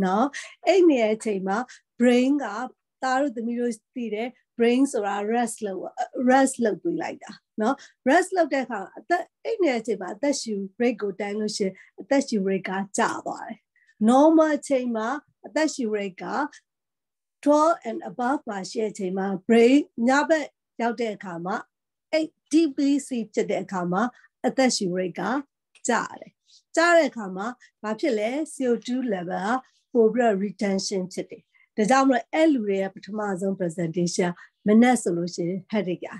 เนาะအိတ်နေတဲ့ချိန်မှာ brain က သားတို့သမီးတို့သိတယ် brain ဆိုတာ rest လုပ် rest လုပ်ပြီးလိုက်တာနော် rest လုပ်တဲ့အခါအသက်အိတ်နေတဲ့အချိန်မှာအသက်ရှူ break ကိုတိုင်းလို့ရှင်အသက်ရှူ break ကကျသွားတယ် normal အချိန်မှာအသက်ရှူ break က12 and above ပါရှိတဲ့အချိန်မှာ brain ညဘက်ရောက်တဲ့အခါမှာ8 dBc ဖြစ်တဲ့အခါမှာအသက်ရှူ rate ကကျတယ်။ကျတဲ့အခါမှာဘာဖြစ်လဲ CO2 level ကပိုပြီး retention ဖြစ်တယ် ဒါကြောင့်မလို့အဲ့လူတွေကပထမဆုံး presentation မနက်ဆိုလို့ရှိရင် headache ရ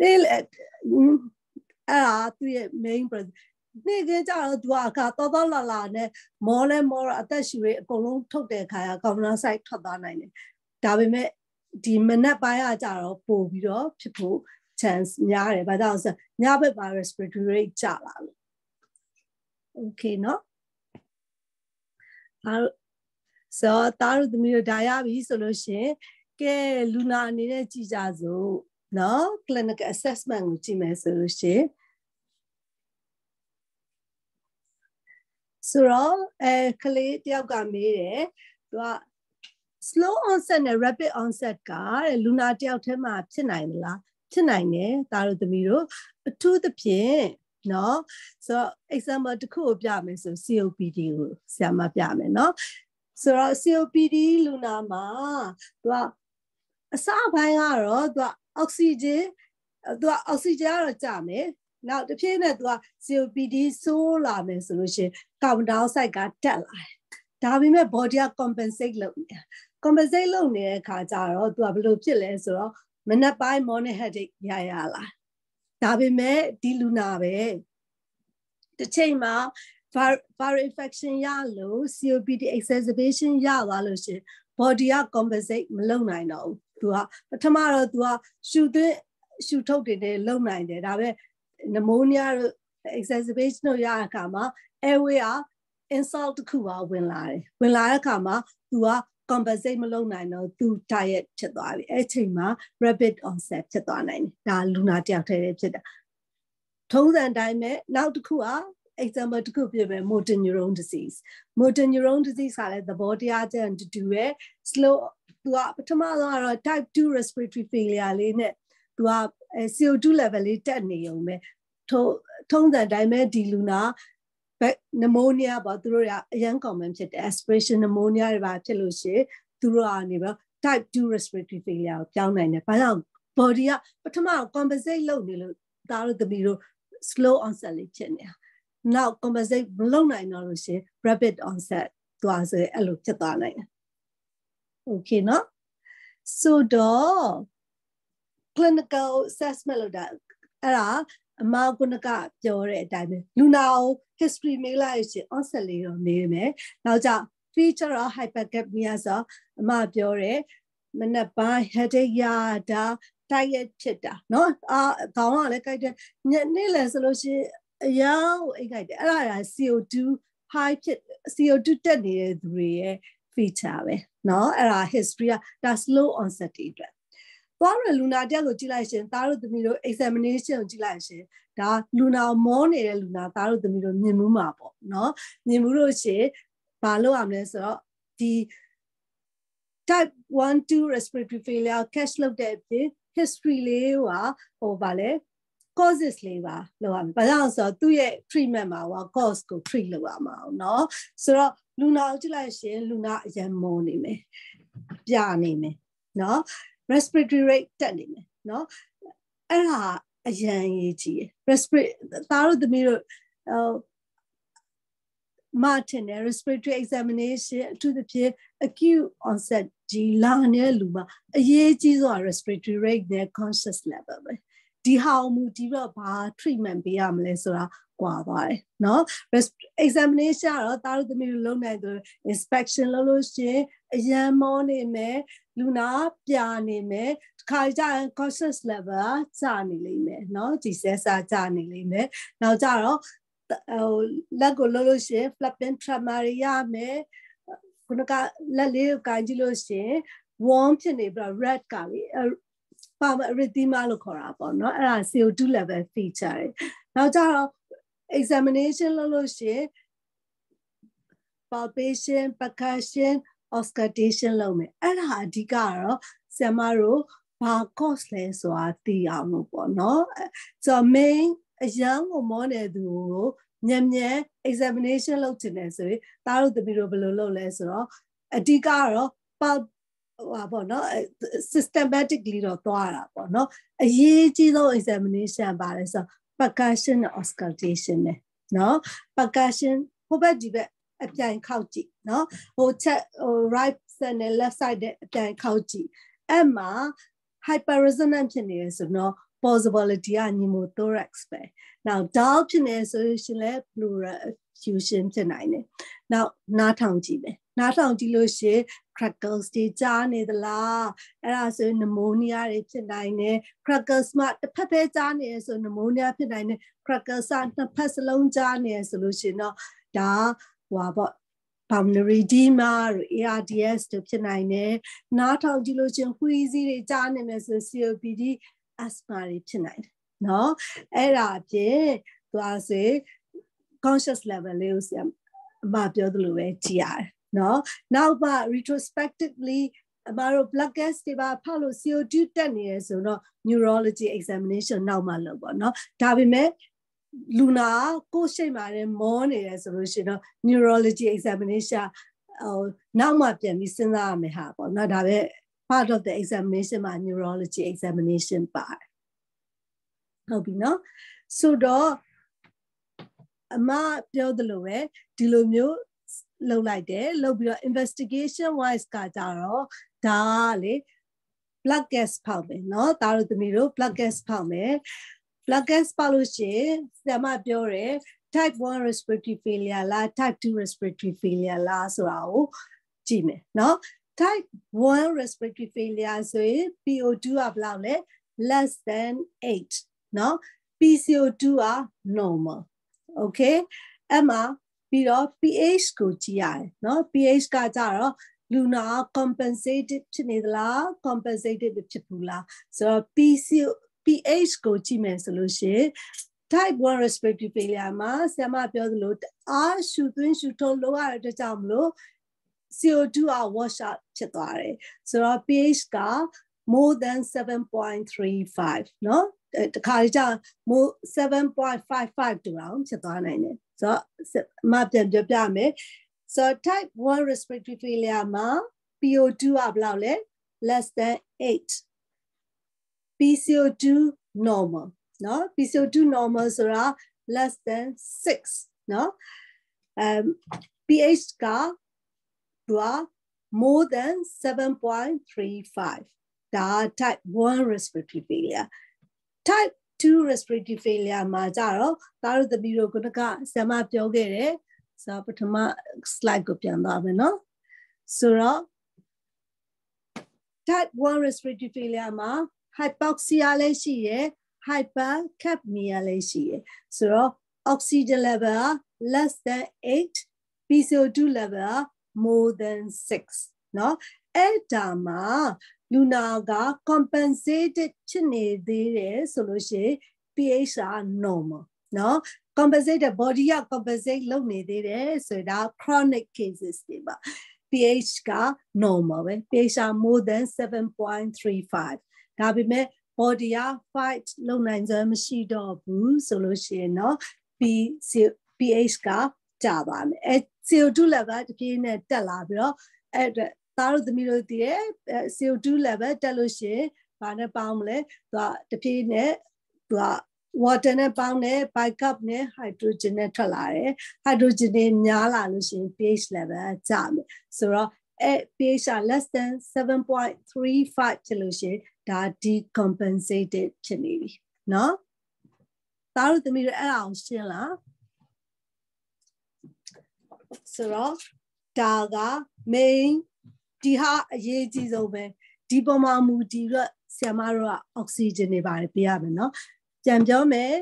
နေ့လေအဲ့ဒါသူရဲ့ main နေ့ကကြတော့သူကအခါတော်တော်လာလာနဲ့မောလဲမောတော့အသက်ရှူရေးအကုန်လုံးထုတ်တဲ့အခါက common site ထွက်သွားနိုင်တယ်ဒါပေမဲ့ဒီမနက်ပိုင်းကကြတော့ပို့ပြီးတော့ဖြစ်ဖို့ chance များတယ်ဘာကြောင့်ဆိုညဘက်ပါ respiratory rate ကျလာလို့ okay เนาะအဲ ဆိုတားတို့သမီးတို့ဒါရပြီဆိုလို့ရှင်ကဲလူနာအနေနဲ့ကြည်ကြစို့နော် clinical assessment ကိုကြည့်မယ်ဆိုလို့ရှင်ဆိုတော့အဲကလေးတယောက်ကမေးတယ်သူက slow onset နဲ့ rapid onset ကတဲ့လူနာတယောက်တည်းမှာဖြစ်နိုင်သလားဖြစ်နိုင်တယ်ဒါတို့သမီးတို့အထူးသဖြင့်နော်ဆိုတော့ example တစ်ခုကိုပြမယ်ဆို COPD ကိုဆရာမပြမယ်နော် ဆိုတော့ COPD လူနာမှာသူကအစပိုင်းကတော့သူကအောက်ဆီဂျင်သူကအောက်ဆီဂျင်ကတော့ကျမယ်နောက်တစ်ဖြည်းနဲ့သူက COPD ဆိုးလာမယ်ဆိုလို့ရှိရင်ကာဗွန်ဒိုင်အောက်ဆိုဒ်ကတက်လာတယ်ဒါပေမဲ့ body က compensate လုပ်နေတာ compensate လုပ်နေတဲ့အခါကျတော့သူကဘယ်လိုဖြစ်လဲဆိုတော့မနက်ပိုင်း morning headache ရရလာဒါပေမဲ့ဒီလူနာပဲတစ်ချိန်မှာ viral infection ရလို့ COPD exacerbation ရသွားလို့ရှင် body က compensate မလုပ်နိုင်တော့ဘူးသူကပထမတော့သူကရှူသွင်းရှူထုတ်တွေနဲ့လုံနိုင်တယ်ဒါပေမဲ့ pneumonia တို့ exacerbation တို့ရတဲ့အခါမှာ airway က insult တစ်ခုပါဝင်လာတယ်ဝင်လာတဲ့အခါမှာသူက compensate မလုပ်နိုင်တော့သူ diet ဖြစ်သွားပြီအဲ့ချိန်မှာ rapid onset ဖြစ်သွားနိုင်တယ်ဒါလူနာတယောက်တည်းဖြစ်တာထုံးစံတိုင်းပဲနောက်တစ်ခုက example တစ်ခုပြမယ် motor neuron disease motor neuron disease ကလည်းသဘောတရားချင်းတူရဲ့ slow သူကပထမဆုံးကတော့ type 2 respiratory failure လေးနဲ့သူက CO2 level လေးတက်နေုံပဲထုံးစံတိုင်းပဲဒီလူနာ pneumonia ပေါ့သူတို့ကအရန် common ဖြစ်တယ် aspiration pneumonia တွေပါဖြစ်လို့ရှိရင်သူတို့ကနေပြီး type 2 respiratory failure ကိုပြောင်းနိုင်တယ်ဘာကြောင့် body ကပထမ compensate လုပ်နေလို့ဒါတို့သမီးတို့ slow onset လေးဖြစ်နေတာ နောက် compensate မလုပ်နိုင်တော့လို့ရှင် rapid onset သွားဆိုအဲ့လိုဖြစ်သွားနိုင်တယ် okay နော်ဆိုတော့ clinical assessment လုပ်တာအဲ့ဒါအမကုနကပြောတဲ့အတိုင်းပဲလူနာကို history မေးလိုက်ရှင် onset လေးတော့မေးမယ်နောက်ကြ feature of hypercapnia ဆိုအမပြောတယ်မနက်ပိုင်း headache ရတာတိုက်ရက်ဖြစ်တာเนาะအာခေါင်းကလည်းကြိုက်တယ်ညနေလဲဆိုလို့ရှိရင် အယောင်အိတ်ကြိုက်တယ်အဲ့ဒါက CO2 high ဖြစ် CO2 တက်နေတဲ့သူတွေရဲ့ feature ပဲเนาะအဲ့ဒါ history ကဒါ slow onset တွေအတွက်သွားရလူနာတယောက်ကိုကြည့်လိုက်ရှင်သားတို့သမီးတို့ examination ကိုကြည့်လိုက်ရှင်ဒါလူနာမောနေတဲ့လူနာသားတို့သမီးတို့မြင်မှုမှာပေါ့เนาะမြင်မှုလို့ရှင်ဘာလုပ်ရမလဲဆိုတော့ဒီ type 1 2 respiratory failure cash လုပ်တဲ့အပြင် history လေးကဟိုဗာလဲ causes လေးပါလောက်ရမယ်။ဘာကြောင့်ဆိုတော့သူ့ရဲ့ treatment မှာဟော cause ကို treat လုပ်ရမှာအောင်เนาะဆိုတော့လူနာကိုကြည့်လိုက်ရှင်လူနာအရင်မောနေမယ်။ပြနေမယ်เนาะ respiratory rate တက်နေမယ်เนาะ အဲ့ဒါအရန်ရေးကြည့် respirate သားတို့သမီးတို့ဟိုမထင်တယ် respiratory examination အထူးသဖြင့် acute onset ကြီးလာနေတဲ့လူမှာအရေးကြီးဆုံး respiratory rate နဲ့ conscious level ပဲ ဒီဟာမူဒီတော့ဘာ treatment ပေးရမလဲဆိုတာကွာသွားတယ်เนาะ examination ကတော့တားတို့သမီးတို့လုပ်နိုင်တယ် inspection လုပ်လို့ရှိရင်အရန်မောနေမယ်လူနာပြာနေမယ်ခါကြရင် conscious level ကျနေလိမ့်မယ်เนาะဒီဆဲစာကျနေလိမ့်မယ်နောက်ကြတော့ဟိုလက်ကိုလှုပ်လို့ရှိရင် flapping tremor ရမယ်ခုနကလက်လေးကိုကန်ကြည့်လို့ရှိရင် warm ဖြစ်နေပြီးတော့ red ကလေ ပါမ arrhythmia လို့ခေါ်တာပေါ့နော်အဲ့ဒါ CO2 level feature တွေနောက်ကြတော့ examination လုပ်လို့ရှိရင် palpation percussion auscultation လုပ်မယ်အဲ့ဒါအဓိကကတော့ဆရာမတို့ဘာ course လဲဆိုတာသိအောင်လို့ပေါ့နော်ဆိုတော့ main အရန်ကိုမောနေသူကိုညံ့ညံ့ examination လုပ်ချင်တယ်ဆိုရင်တားတို့တပီတို့ဘယ်လိုလုပ်လဲဆိုတော့အဓိကကတော့ pulp ဟာပေါ့နော် systematically တော့သွားတာပေါ့နော်အရေးကြီးဆုံး examination ပါလဲဆိုတော့ percussion နဲ့ auscultation နဲ့နော် percussion ဟိုဘက်ဒီဘက်အပြိုင်ခောက်ကြည့်နော်ဟိုချက်ဟို right side နဲ့ left side နဲ့အပြိုင်ခောက်ကြည့်အဲ့မှာ hyper resonant ဖြစ်နေရဆိုတော့ possibility က pneumothorax ပဲနောက် dull ဖြစ်နေဆိုရင်လ ည်း pleural effusion ဖြစ်နိုင်တယ်နောက်နားထောင်ကြည့်မယ်နားထောင်ကြည့်လို့ရှိရင် crackles တွေကြားနေသလားအဲ့ဒါဆိုရင် pneumonia တွေဖြစ်နိုင်တယ် crackles မှာတစ်ဖက်ပဲကြားနေရဆို pneumonia ဖြစ်နိုင်တယ် crackles ကနှစ်ဖက်စလုံးကြားနေရဆိုလို့ရှိရင်တော့ဒါဟွာပေါ့ pulmonary edema တို့ ARDS တို့ဖြစ်နိုင်တယ်နားထောင်ကြည့်လို့ချင်း wheezy တွေကြားနေမယ်ဆို COPD asthma တွေဖြစ်နိုင်တယ်နော်အဲ့ဒါအပြင်သွားစေ conscious level လေးကိုဆရာအမပြောသလိုပဲကြည့်ရတယ်နော်နောက်မှ retrospectively အမတို့ blood gas တွေပါဖောက်လို့ CO2 တက်နေရဆိုတော့ neurology examination နောက်မှလုပ်ပါနော်ဒါပေမဲ့လူနာကိုယ်ရှိမှလည်းမောနေတယ်ဆိုလို့ရှိရင်တော့ neurology examination ဟိုနောက်မှပြန်ပြီးစဉ်းစားရမယ်ဟာပေါ့နော်ဒါပဲ part of the examination မှာ neurology examination ပါတယ်ဟုတ်ပြီနော်ဆိုတော့ အမပြောသလိုပဲဒီလိုမျိုးလှုပ်လိုက်တယ်လှုပ်ပြီးတော့ investigation wise ကကြတော့ဒါကလေ blood gas ဖောက်မယ်เนาะဒါတို့သမီးတို့ blood gas ဖောက်မယ် blood gas ဖောက်လို့ရှိရင်ဆရာမပြောတယ် type 1 respiratory failure လား type 2 respiratory failure လားဆိုတာကိုကြည့်မယ်เนาะ type 1 respiratory failure ဆိုရင် PO2 ကဘယ်လောက်လဲ less than 8เนาะ PCO2 က normal okay အဲ့မှာပြီးတော့ pH ကိုကြည့်ရတယ်เนาะ pH ကကြတော့လူနာ compensated ဖြစ်နေသလား compensated ဖြစ်ဘူးလားဆိုတော့ PCO pH ကိုကြည့်မယ်ဆိုလို့ရှိရင် type 1 respiratory failure မှာဆရာမပြောသလိုအားရှူသွင်းရှူထုတ်လို့ရတဲ့အတွက်ကြောင့်မလို့ CO2 က wash out ဖြစ်သွားတယ်ဆိုတော့ pH က more than 7.35เนาะ တခါကြမို့7.55တူအောင်ဖြစ်သွားနိုင်တယ်ဆိုတော့မပြန်ပြပြမယ်ဆိုတော့ type 1 respiratory failure မှာ PO2 ကဘယ်လောက်လဲ less than 8 PCO2 normal เนาะ PCO2 normal ဆိုတာ less than 6เนาะ um pH ကသူက more than 7.35ဒါ type 1 respiratory failure type 2 respiratory failure မှာကြတော့သားတို့သမီးတို့ခုနကဆရာမပြောခဲ့တယ်ဆိုတော့ပထမ slide ကိုပြန်သွားမယ်နော်ဆိုတော့ type 1 respiratory failure မှာ hypoxia လည်းရှိရယ် hypercapnia လည်းရှိရယ်ဆိုတော့ oxygen level less than 8 PCO2 level more than 6เนาะအဲ့ဒါမှာ လူနာက compensated ဖြစ်နေသေးတယ်ဆိုလို့ရှိရင် pH က normal เนาะ compensate body က compensate လုပ်နေသေးတယ်ဆိုတော့ chronic cases တွေပါ pH က normal ပဲ pH က more than 7.35ဒါပေမဲ့ body က fight လုပ်နိုင်စွမ်းမရှိတော့ဘူးဆိုလို့ရှိရင်เนาะ pH ကကျသွားမယ်အဲ CO2 level တပြေးနဲ့တက်လာပြီးတော့အဲ့အတွက် သားတို့သမီးတို့တည်ရဲ့ CO2 level တက်လို့ရှိရင် ဘာနဲ့ပေါင်းမလဲသူကတဖြည်းနဲ့သူက water နဲ့ပေါင်းတယ် bicarb နဲ့ hydrogen နဲ့ထွက်လာတယ် hydrogen တွေများလာလို့ရှိရင် pH level ကျမယ်ဆိုတော့အဲ pH က less than 7.35ဖြစ်လို့ရှိရင်ဒါ decompensated ဖြစ်နေပြီเนาะသားတို့သမီးတို့အဲ့ဒါအောင်ရှင်းလားဆိုတော့ဒါက main ဒီဟာအရေးကြီးဆုံးပဲဒီပေါ်မှာမူတည်တော့ဆရာမတို့ကအောက်ဆီဂျင်တွေပါတယ်ပေးရမယ်เนาะကြံပြောမယ်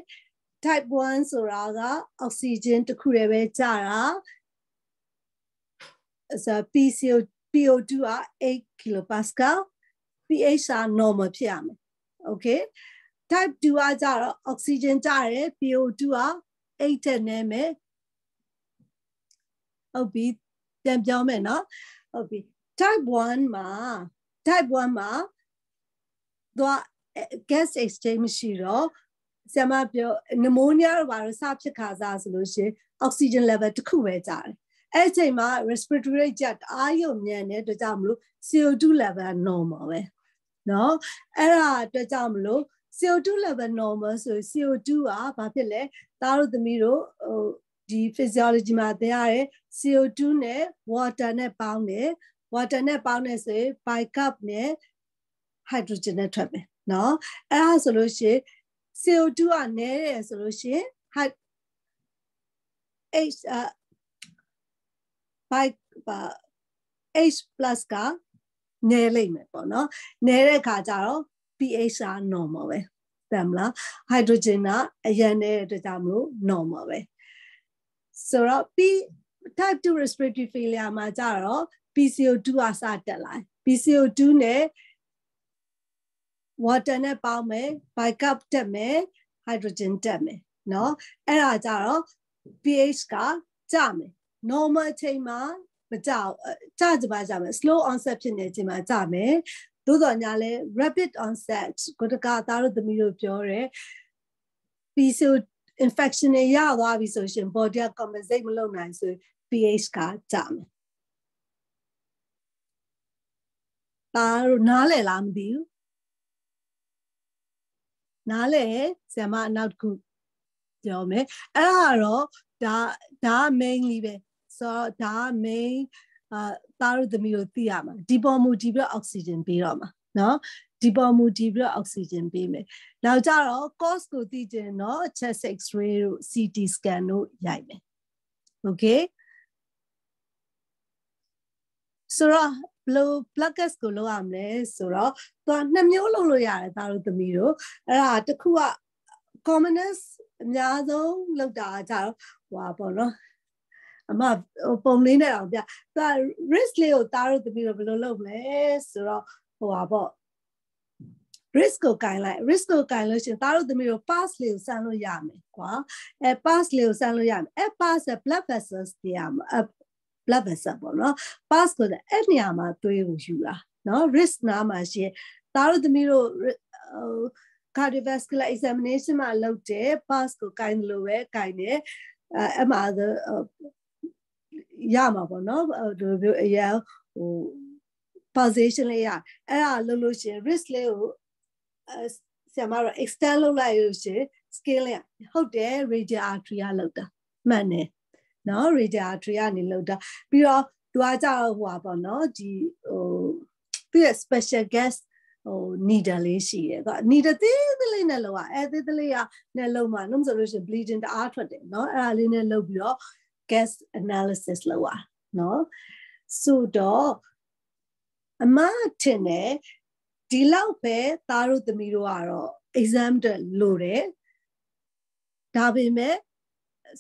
type 1ဆိုတာကအောက်ဆီဂျင်တစ်ခုတည်းပဲကြာတာဆို PCO PO2 က8 kilopascal pH က normal ဖြစ်ရမယ် okay type 2ကကြတော့ oxygen ကြတယ် PO2 က8တဲ့နဲမယ်ဟုတ်ပြီပြန်ပြောမယ်เนาะဟုတ်ပြီ type 1မှာ type 1မှာတော့ gas exchange မရှိတော့ဆရာမပြောနမိုးနီးယားတို့ဘာလို့စဖြစ်ခါစားဆိုလို့ရှိရင် oxygen level တစ်ခုပဲကြာတယ်အဲ့အချိန်မှာ respiratory rate ကျအားရုံမြန်တဲ့အတွက်ကြောင့်မလို့ CO2 level normal ပဲเนาะအဲ့ဒါအတွက်ကြောင့်မလို့ CO2 level normal ဆို CO2 ကဘာဖြစ်လဲသားတို့သမီးတို့ဟိုဒီ physiology မှာသင်ရတယ် CO2 နဲ့ water နဲ့ပေါင်းတယ် water နဲ့ပေါင်းတယ်ဆိုရင် bicarb နဲ့ hydrogen နဲ့ထွက်မယ်เนาะအဲ့ဒါဆိုလို့ရှိရင် CO2 ကနည်းတယ်ဆိုလို့ရှိရင် H by H plus ကနည်းလိမ့်မယ်ပေါ့နော်နည်းတဲ့ခါကျတော့ pH က normal ပဲတမ်းလား hydrogen ကအရန်တဲ့အတွက်ကြောင့်မလို့ normal ပဲဆိုတော့ P type 2 respiratory failure မှာကျတော့ PCO2 ကစတက်လာ PCO2 နဲ့ water နဲ့ပေါင်းမယ် bicarb တက်မယ် hydrogen တက်မယ်เนาะအဲ့ဒါကြတော့ pH ကကျမယ် normal အချိန်မှာမကြောက်ကြကြပါကြမယ် slow onset ဖြစ်နေချိန်မှာကြမယ်သို့တော်ညာလဲ rapid onset ကိုတကသားတို့သမီးတို့ပြောတယ် PCO infection တွေရသွားပြီဆိုရှင် body compensate မလုပ်နိုင်ဆို pH ကကျမယ် ဒါတို့နားလည်လားမသိဘူးနားလည်ဆရာမနောက်တစ်ခုပြောမယ်အဲ့ဒါတော့ဒါဒါ mainly ပဲဆိုတော့ဒါ main အာသားတို့သမီးတို့သိရမှာဒီပေါ်မူဒီပြီးအောက်ဆီဂျင်ပေးတော့မှာနော်ဒီပေါ်မူဒီပြီးအောက်ဆီဂျင်ပေးမယ်နောက်ကြတော့ cost ကိုသိကျင်တော့ chest x-ray တို့ CT scan တို့ရိုက်မယ် okay ဆိုတော့ ဘလို့ blood gas ကိုလုပ်ရမလဲဆိုတော့သူကနှစ်မျိုးလုပ်လို့ရတယ်သားတို့သမီးတို့အဲ့ဒါတစ်ခုက commonest အများဆုံးလုပ်တာကြတော့ဟွာပေါ့နော်အမပုံလေးနဲ့တော့ပြသူက risk လေးကိုသားတို့သမီးတို့ဘယ်လိုလုပ်မလဲဆိုတော့ဟိုပါပေါ့ risk ကိုကင်လိုက် risk ကိုကင်လို့ရှင်သားတို့သမီးတို့ pass လေးကိုစမ်းလို့ရမယ်ကွာအဲ pass လေးကိုစမ်းလို့ရမယ်အဲ pass blood vessels တရားမှာ blood vessel ပေါ့နော် pass ကိုအဲ့နေရာမှာသွေးကိုယူတာနော် risk နားမှာရှင်သားတို့သမီးတို့ဟို cardiovascular examination မှာလုပ်တယ် pass ကိုကင်လို့ပဲကင်တယ်အဲအမှရမှာပေါ့နော်ဒီလိုမျိုးအရာဟို pulsation လေးရအဲ့ဒါလုပ်လို့ရှိရင် risk လေးကိုဆရာမတို့ extend လုပ်လိုက်လို့ရှိရင် scale လေးဟုတ်တယ် radial artery ကလောက်တာမှန်တယ် နော်ရေဒီယာထရီကနေလောက်တာပြီးတော့သူကကြောက်ဟိုပါပေါ့နော်ဒီဟိုသူရဲ့ special guest ဟို needle လေးရှိတယ်သူက needle သေးသေးလေးနဲ့လောကအဲသေးသေးလေးကနဲ့လုံးမှာလို့ဆိုလို့ရှိရင် bleeding တအားထွက်တယ်နော်အဲ့ဒါလေးနဲ့လောက်ပြီးတော့ gas analysis လောက်อ่ะနော်ဆိုတော့အမထင်တယ်ဒီလောက်ပဲသားတို့သမီးတို့ကတော့ exam တက်လို့တယ်ဒါပေမဲ့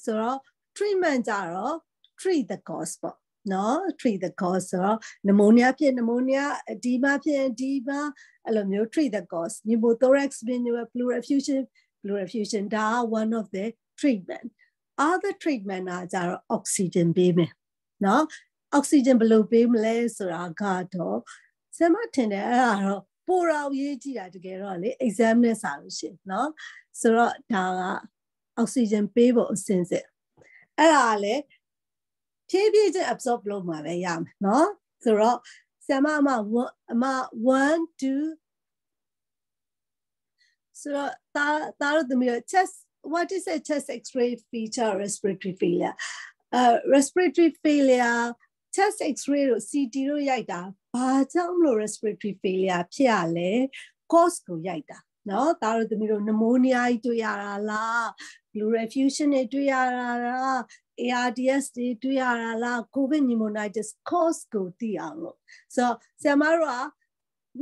ဆိုတော့ treatment ကြတော့ treat the cause ပေါ့နော် treat the cause ဆိုတော့ pneumonia ဖြစ် pneumonia ဒီမှာဖြစ်ဒီမှာအဲ့လိုမျိုး treat the cause pneumothorax pneuma pleural effusion pleural effusion ဒါ one of the treatment other treatment ကကြတော့ oxygen ပေးမယ်နော် oxygen ဘယ်လိုပေးမလဲဆိုတာကတော့ဆမထင်တယ်အဲ့ဒါတော့ပိုတော့ရေးကြည့်တာတကယ်တော့လေ exam နဲ့စာလို့ရှင်နော်ဆိုတော့ဒါက oxygen ပေးဖို့အစဉ်စစ် အဲ့ဒါလည်းဖြည်းဖြည်းချင်း absorb လုပ်မှာပဲရမယ်နော်ဆိုတော့ဆရာမအမအမ1 2ဆိုတော့တာတာတို့သမီးတို့ chest what is a chest x-ray feature respiratory failure uh respiratory failure chest x-ray တို့ CT တို့ရိုက်တာဘာကြောင့်မလို့ respiratory failure ဖြစ်ရလဲ cause ကိုရိုက်တာနော်ဒါတို့သမီးတို့နမိုးနီးယားကြီးတွေ့ရတာလား blue refusion တွေတွေ့ရတာလား ARDS တွေတွေ့ရတာလား covid pneumonitis cause ကိုသိအောင်လို့ဆိုတော့ဆရာမတို့က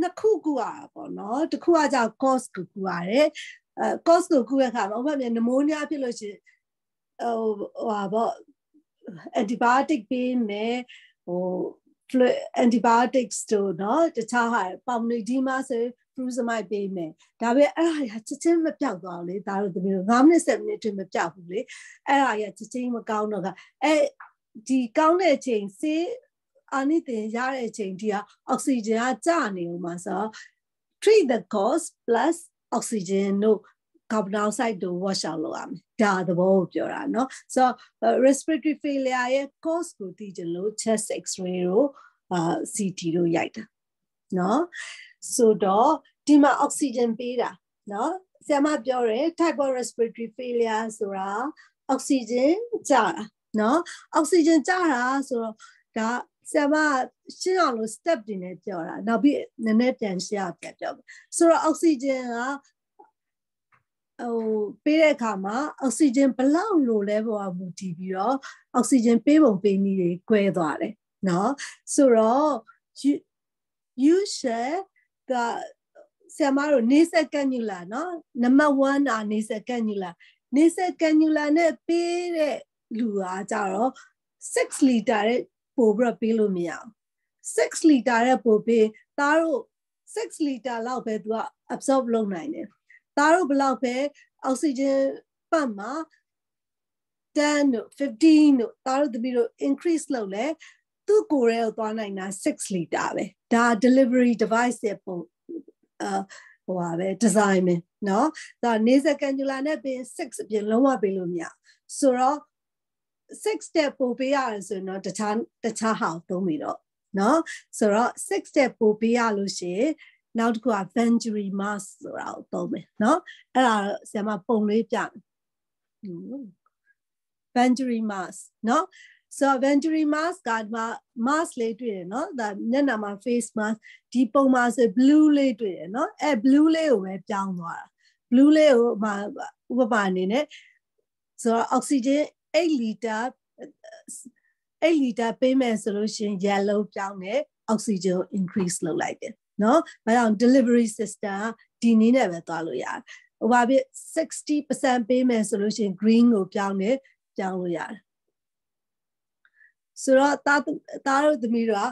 နှစ်ခုကူရတာပေါ့နော်တစ်ခုကကြောင့် cause ကိုကူရတယ်အဲ cause ကိုကူရတဲ့အခါမှာဥပမာနမိုးနီးယားဖြစ်လို့ရှိရင်ဟိုဟာပေါ့ antibiotic ပေးမယ်ဟို antibiotics တို့နော်တခြားဟာပေါင်နေဒီမှာဆိုရင် ပေးမယ်ဒါပေမဲ့အဲ့ဒါရချက်ချင်းမပြောက်သွားဘူးလေဒါတို့တမျိုး9မိနစ်7မိနစ်တွင်မပြောက်ဘူးလေအဲ့ဒါရချက်ချင်းမကောင်းတော့ကအဲ့ဒီကောင်းတဲ့အချိန်စေးအာနိသင်ရတဲ့အချိန်ဒီကအောက်ဆီဂျင်ကကျနေဦးမှာဆို treat the cause plus oxygen တို့ carbon dioxide တို့ wash out လုပ်ရမယ်ဒါသဘောကိုပြောတာเนาะဆိုတော့ respiratory failure ရဲ့ cause ကိုသိကြလို့ chest x-ray တို့အာ CT တို့ရိုက်တာเนาะ ဆိုတော့ဒီမှာအောက်ဆီဂျင်ပေးတာနော်ဆရာမပြောတယ် type 1 respiratory failure ဆိုတာအောက်ဆီဂျင်ကျတာနော်အောက်ဆီဂျင်ကျတာဆိုတော့ဒါဆရာမရှင်းအောင်လို့ step တွေနဲ့ပြောတာနောက်ပြီးနည်းနည်းပြန်ရှင်းအောင်ပြန်ပြောမယ်ဆိုတော့အောက်ဆီဂျင်ကဟိုပေးတဲ့အခါမှာအောက်ဆီဂျင်ဘလောက်လိုလဲပေါ်မူတည်ပြီးတော့အောက်ဆီဂျင်ပေးပုံပေးနည်းတွေ꿰သွားတယ်နော်ဆိုတော့ you you should ကဆရာမတို့နေဆက်ကညူလာနော်နံပါတ်1အာနေဆက်ကညူလာနေဆက်ကညူလာနဲ့ပေးတဲ့လူအားကြတော့6လီတာတဲ့ပို့ပြီးတော့ပေးလို့မရအောင်6လီတာတဲ့ပို့ပေးသားတို့6လီတာလောက်ပဲသူက absorb လုပ်နိုင်တယ်သားတို့ဘလောက်ပဲအောက်ဆီဂျင်ပတ်မှာ10တို့15တို့သားတို့တပီတို့ increase လုပ်လဲ သူ့ကိုယ်ရဲ့သွားနိုင်တာ6လီတာပဲဒါ delivery device ရဲ့ပုံအာဟိုပါပဲ design ပဲเนาะဒါ nasal cannula နဲ့ပြင်6အပြင်လုံးဝပေးလို့မရဆိုတော့6 step ပို့ပေးရတယ်ဆိုတော့တခြားတခြားဟာသုံးပြီးတော့เนาะဆိုတော့6 step ပို့ပေးရလို့ရှိရင်နောက်တစ်ခုက Venturi mask ဆိုတာကိုသုံးမယ်เนาะအဲ့ဒါဆရာမပုံလေးပြမယ် Venturi mask เนาะ ဆိုတော့ venturi mask ကဒီမှာ mask လေးတွေ့တယ်နော်ဒါမျက်နှာမှာ face mask ဒီပုံမှာဆို blue လေးတွေ့တယ်နော်အဲ blue လေးကိုပဲပြောင်းသွားတာ blue လေးကိုမှဥပမာအနေနဲ့ဆိုတော့ oxygen 8 liter 8 liter ပေးမယ်ဆိုလို့ရှင် yellow ပြောင်းတယ် oxygen increase လုပ်လိုက်တယ်နော်။ဘာကြောင့် delivery system ဒီနည်းနဲ့ပဲသွားလို့ရတယ်။ဟိုဘာဖြစ်60%ပေးမယ်ဆိုလို့ရှင် green ကိုပြောင်းတယ်ပြောင်းလို့ရတယ် ဆိုတော့တာတာတို့သမီးတို့က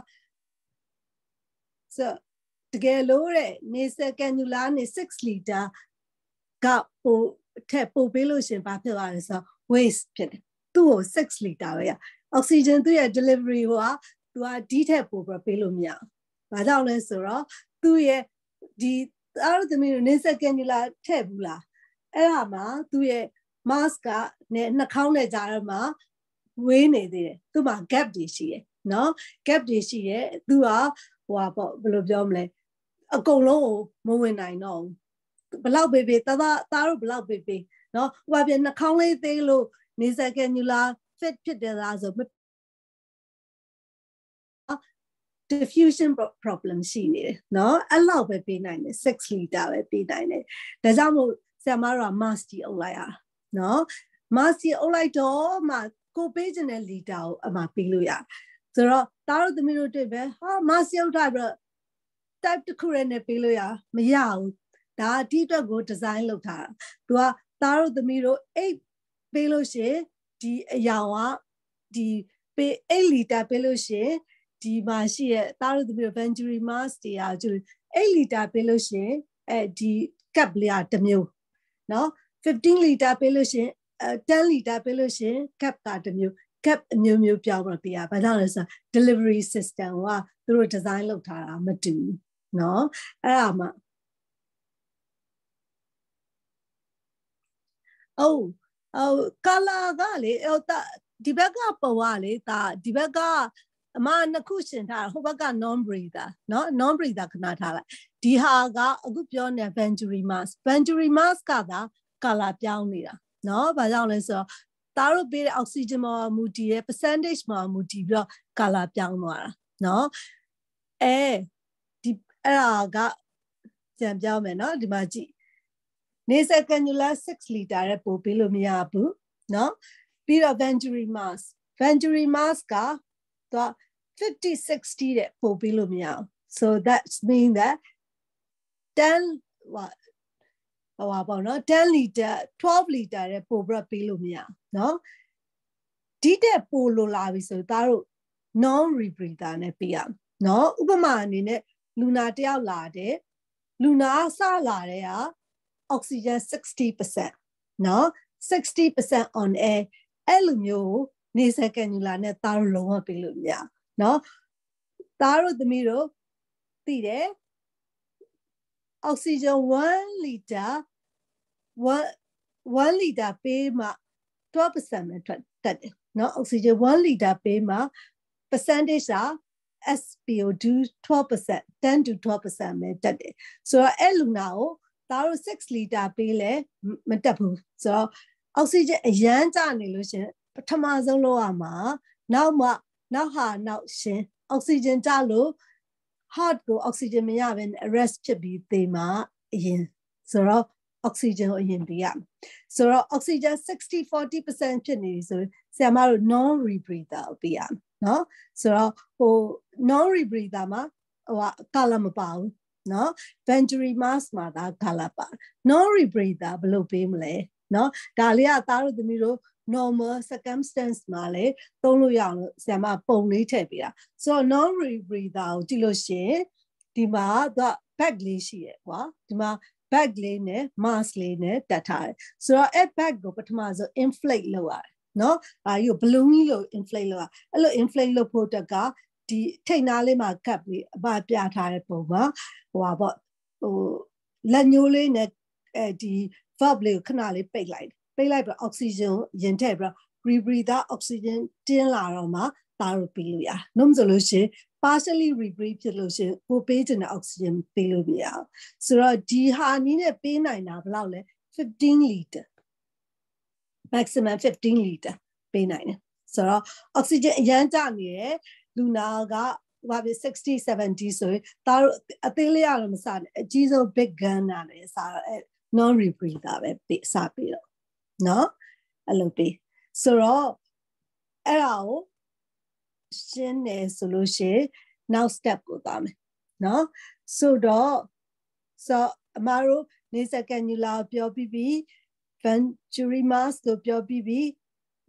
ဆိုတကယ်လို့တဲ့နေစကန်ယူလာနေ6လီတာကပိုထက်ပိုပေးလို့ရှင်ဘာဖြစ်သွားလဲဆိုတော့ waste ဖြစ်တယ်။သူ့ကို6လီတာပဲရ။ oxygen သူ့ရဲ့ delivery ဟိုကသူကဒီထက်ပိုပေးလို့မရဘူးဘာကြောင့်လဲဆိုတော့သူ့ရဲ့ဒီအားရသမီးတို့နေစကန်ယူလာထည့်ဘူးလားအဲ့ဒါမှသူ့ရဲ့ mask ကနဲ့နှာခေါင်းနဲ့ကြားထဲမှာ ဝေးနေသေးတယ်သူ့မှာ gap တွေရှိတယ်နော် gap တွေရှိတယ်သူကဟိုပါပေါ့ဘယ်လိုပြောမလဲအကုန်လုံးကိုမဝင်နိုင်တော့ဘူးဘလောက်ပေးပေးတသားသားတို့ဘလောက်ပေးပေးနော်ဟိုပါပြန်နှာခေါင်းလေးသေးလို့နေစကန်ယူလာ fit ဖြစ်တယ်လားဆို diffusion problem ရှိနေတယ်เนาะအဲ့လောက်ပဲပေးနိုင်တယ်6 liter ပဲပေးနိုင်တယ်ဒါကြောင့်မို့ဆရာမတို့က mass ကြီးအုပ်လိုက်ရเนาะ mass ကြီးအုပ်လိုက်တော့မှ ကိုပေးခြင်းတဲ့ liter ကိုအမှပေးလို့ရဆိုတော့တားတို့သမီးတို့တွေ့ပဲဟာ mass အုပ်ထားပြီးတော့ type တစ်ခုနဲ့ပေးလို့ရမရဘူးဒါဒီအတွက်ကို design လုပ်ထားတာသူကသားတို့သမီးတို့8ပေးလို့ရှိရင်ဒီအယောင်ကဒီပေး8လီတာပေးလို့ရှိရင်ဒီမှာရှိရဲ့သားတို့သမီးတို့ Venturi Mass တရားကျ8လီတာပေးလို့ရှင်အဲဒီ cup လေးကတစ်မျိုးเนาะ15လီတာပေးလို့ရှင်အဲ 10လီတာပေးလို့ရှင် cup ကတစ်မျိုး cup အမျိုးမျိုးပြောင်းတော့ပြရဘာကြောင့်လဲဆိုတော့ delivery system ကသူတို့ design လုပ်ထားတာမတူဘူးเนาะအဲ့ဒါမှအိုးဟို color ကလေဟိုဒီဘက်ကပေါ်ကလေဒါဒီဘက်က အမနှစ်ခုရှင်ထားဟိုဘက်က non breather เนาะ non breather ခဏထားလိုက်ဒီဟာကအခုပြောနေ venturi mask venturi mask ကသာ color ပြောင်းနေတာ နော်ဘာကြောင့်လဲဆိုတော့သားတို့ပေးတဲ့ oxygen မှာမူတည်တဲ့ percentage မှာမူတည်ပြီးတော့ color ပြောင်းသွားတာနော်အဲဒီအဲ့ဒါကကြံပြောမယ်နော်ဒီမှာကြည့်နေစကန်ယူလာ6 liter တဲ့ပို့ပေးလို့မရဘူးနော်ပြီးတော့ venturi mass venturi mass ကသူက50 60တဲ့ပို့ပေးလို့မရအောင် so that mean that 10 what ဟိုပါပေါ့နော်10 liter 12 liter တဲ့ပို့ပြီးပေးလို့မရအောင်နော်ဒီတဲ့ပို့လို့လာပြီဆိုသားတို့ non rebreather နဲ့ပေးရအောင်နော်ဥပမာအနေနဲ့လူနာတယောက်လာတယ်လူနာစလာတဲ့ဟာအောက်ဆီဂျင်60%နော်60% on air အဲ့လိုမျိုးနေစကန်ယူလာနဲ့သားတို့လုံးဝပေးလို့မရနော်သားတို့သမီးတို့သိတယ် အောက်ဆီဂျင်1လီတာ1 1လီတာပေးမှ12%ပဲထွက်တက်တယ်နော်အောက်ဆီဂျင်1လီတာပေးမှ percentage က SPO2 12% 10 to 12%ပဲတက်တယ်ဆိုတော့အဲ့လူနာကိုသားတို့6လီတာပေးလဲမတက်ဘူးဆိုတော့အောက်ဆီဂျင်အရန်ကျနေလို့ရှင်ပထမဆုံးလောက်ရမှာနောက်မှနောက်ဟာနောက်ရှင်အောက်ဆီဂျင်ကျလို့ heart ကိုအောက်ဆီဂျင်မရဘဲ arrest ဖြစ်ပြီးသေမှာအရင်ဆိုတော့အောက်ဆီဂျင်ကိုအရင်ပေးရမယ်ဆိုတော့အောက်ဆီဂျင်60 40%ဖြစ်နေပြီဆိုဆရာမတို့ non rebreather ကိုပေးရမယ်နော်ဆိုတော့ဟို non rebreather မှာဟိုက color မပါဘူးနော် venturi mask မှာဒါ color ပါ non rebreather ဘယ်လိုပေးမလဲနော်ဒါလေးကသားတို့သမီးတို့ normal circumstance မှာလေသုံးလို့ရအောင်လို့ဆရာမပုံလေးထည့်ပေးတာဆိုတော့ non rebreather ကိုကြည့်လို့ရှိရင်ဒီမှာသူက bag လေးရှိရယ်ကွာဒီမှာ bag လေးနဲ့ mask လေးနဲ့တက်ထားတယ်ဆိုတော့အဲ့ bag ကိုပထမဆုံး inflate လုပ်ရတယ်နော်အာယူ balloon ကြီးလို့ inflate လုပ်ရအဲ့လို inflate လုပ်ဖို့တက်ကဒီထိတ်နားလေးမှာကပ်ပြီးအပပြထားတဲ့ပုံမှာဟိုပါပေါ့ဟိုလက်ညိုးလေးနဲ့အဲဒီ valve လေးကိုခဏလေးပိတ်လိုက် ပိတ်လိုက်ပြီးအောက်ဆီဂျင်ရင်ထည့်ပြီး rebreather oxygen တင်းလာတော့မှတားလို့ပေးလို့ရနှုံးဆိုလို့ရှိရင် partially rebreathe ဖြစ်လို့ရှိရင်ပိုပေးတဲ့ oxygen ပေးလို့မရအောင်ဆိုတော့ဒီဟာနည်းနဲ့ပေးနိုင်တာဘယ်လောက်လဲ15 liter maximum 15 liter ပေးနိုင်တယ်ဆိုတော့ oxygen အရန်ကျနေတယ်လူနာကဘာဖြစ်60 70ဆိုရင်ဒါတို့အသေးလေးရတော့မစနဲ့အကြီးဆုံး big gun နာလည်းစတော့ non rebreather ပဲပေးစပေးတော့ เนาะအဲ့လိုပေးဆိုတော့အဲ့ဒါကိုရှင်းတယ်ဆိုလို့ရှိရင် now step ကိုသွားမယ်เนาะဆိုတော့ဆိုအမတို့နေစကန်ယူလာပြောပြီးပြီ venturi mask ကိုပြောပြီးပြီ